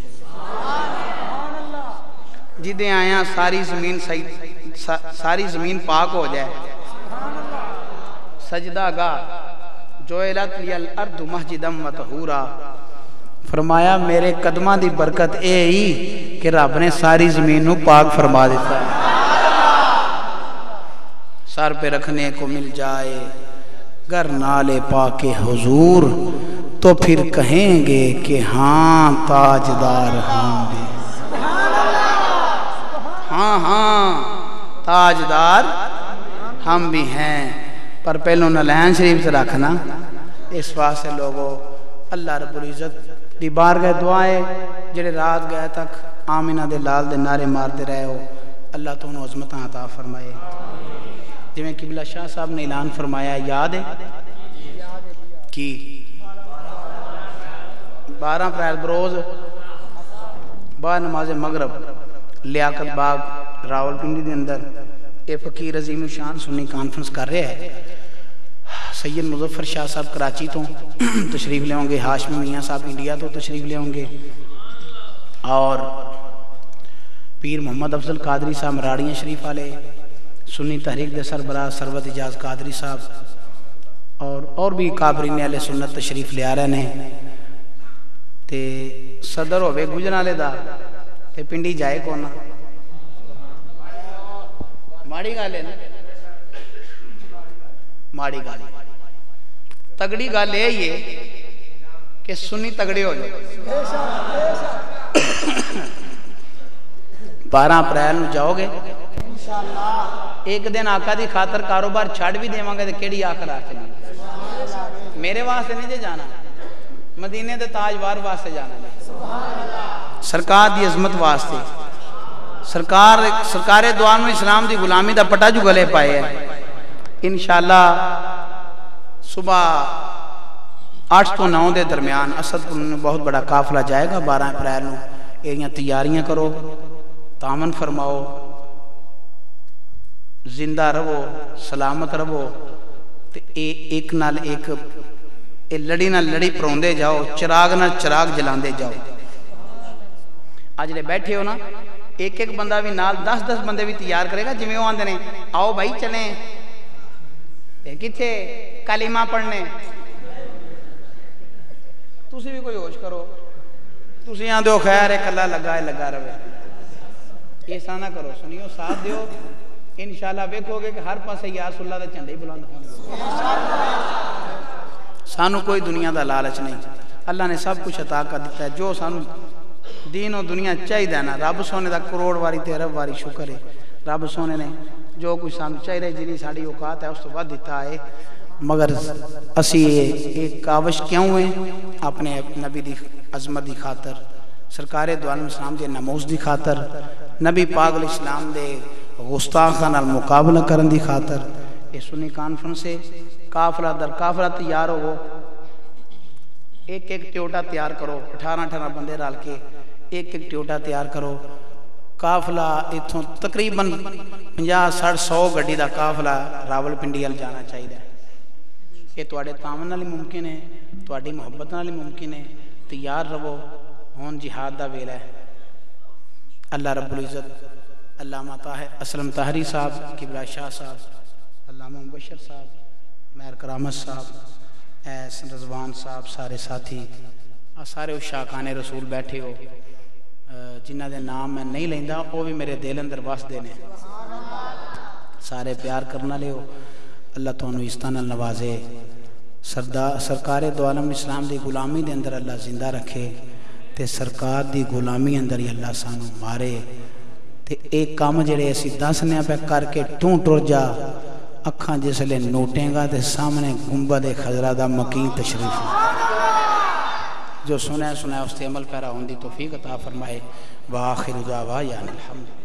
جدے آیا ساری زمین ساری زمین پاک ہو جائے۔ سجدہ گا جو لی الارض مسجدم و تہورا فرمایا، میرے قدمہ دی برکت اے ہی کہ رب نے ساری زمین نو پاک فرما دیتا ہے۔ سر پہ رکھنے کو مل جائے گر نالے پاک حضور تو پھر کہیں گے کہ ہاں تاجدار ہم بھی ہاں ہاں تاجدار ہم بھی ہیں۔ پر پہلو نلین شریف سے رکھنا، اس واسطے لوگوں اللہ رب العزت دی بار گئے دعائے جڑے رات گئے تک آمینہ دے لال دے نعرے مارتے رہے ہو، اللہ تو انہوں عظمتہ عطا فرمائے۔ جی میں قبلہ شاہ صاحب نے اعلان فرمایا، یاد ہے؟ کی؟ بارہ پرائل بروز بعد نماز مغرب، لیاقت باغ راول پنڈی دے اندر، اے فقیر عظیم شان سنی کانفرنس کر رہے ہیں سید مظفر شاہ صاحب کراچی تو [clears throat] تشریف لے ہوں گے، ہاشمی میاں صاحب انڈیا تو تشریف لے ہوں گے۔ اور پیر محمد افضل قادری صاحب مراڑیاں شریف والے، سنی تحریک دے سربراہ سروت اجاز قادری صاحب، اور اور بھی قابرین علیہ سنت تشریف لے آ رہے ہیں تے صدر ہوئے گجنا لے دا، تے پنڈی جائے کونا ماڑی گالے نا؟ ماڑی گالے تگڑی گالے یہ کہ سنی تگڑے ہو جائے بارہ اپریل جاؤ گے۔ ایک دن آقا دی خاطر کاروبار چھاڑ بھی دے مانگا دے آخر آ چلی میرے واسطے نہیں جے جانا۔ مدینے دے تاجوار واسطے جانا۔ سرکار دی عظمت واسطے۔ سرکار سرکار دوان اسلام دی غلامی دا پٹا جو گلے پائے ہیں۔ انشاءاللہ صبح آٹھ تو نو دے درمیان اسد بہت بڑا قافلہ جائے گا، بارہ اپریل نو۔ ایریاں تیاریاں کرو تامن فرماؤ، زندہ رہو، سلامت رہو۔ تے اے ایک نال ایک، اے لڑی نال لڑی پروندے جاؤ، چراغ نال چراغ جلاندے جاؤ۔ آج لے بیٹھے ہو نا، ایک ایک بندہ بھی نال دس دس بندے بھی تیار کرے گا جمعے ہو آندے نے، آؤ بھائی چلیں۔ اے کتھے؟ کلمہ پڑھنے۔ تُسی بھی کوئی ہوش کرو۔ تُسی آن دیو خیر، ایک اللہ لگا ہے، لگا رہے۔ ایسا نہ کرو، سنیو، ساتھ دیو۔ انشاءاللہ بیکھو گے کہ ہر پاسے یاس اللہ دا چندے ہی بلند ہوں سانو کوئی دنیا دا لالچ نہیں۔ اللہ نے سب کچھ عطا کر دیتا ہے۔ جو سانو دین و دنیا چاہی دینا رب سونے دا کروڑ واری تے رب واری شکر ہے۔ رب سونے نے جو کچھ سانو چاہی رہے جنہی ساڑی اوقات ہے، اس تو بعد دیتا ہے۔ مگر اسی ایک کاوش کیوں ہیں اپنے نبی دی عظمت دی خاطر، سرکار دو عالم اسلام دے نموز دی خاطر، نبی پاک علیہ السلام دے غستاخان المقابلہ کرن دی خاطر۔ یہ سنی کانفرنس سے کافلہ در کافلہ تیار ہو ایک ایک ٹیوٹا تیار کرو، اٹھارہ اٹھارہ بندے رال کے ایک ایک ٹیوٹا تیار کرو۔ کافلہ اتھوں تقریباً پنجا ساڑھ سو گڑی دا کافلہ راول پنڈی ال جانا چاہیے یہ توڑے تامن نالی ممکن ہے توڑی محبت نالی ممکن ہے تیار رہو ہون جہاد دا ویلہ ہے اللہ رب العزت علامہ طاہر اسلم طاہری صاحب قبلہ شاہ صاحب علامہ مبشر صاحب مہر کرامت صاحب ایس رضوان صاحب سارے ساتھی سارے اس شاکان رسول بیٹھے ہو جنہ دے نام میں نہیں لیندہ، وہ بھی میرے دل اندر واس دینے سارے پیار کرنا لے اللہ تو انہوں استان النوازے سرکار دو عالم اسلام دی غلامی دے اندر اللہ زندہ رکھے۔ تے سرکار دی غلامی اندر ہی اللہ سانو مارے۔ تے ایک کام جڑے اسی دسنے پہ کر کے ٹوں ٹر جا۔ اکھاں جس لے نوٹیں گا تے سامنے گنبد خضرہ دا جو سنے سنے اس سے عمل پیرا ہوں دی توفیق عطا فرمائے، وآخر دعوا یعنی الحمد۔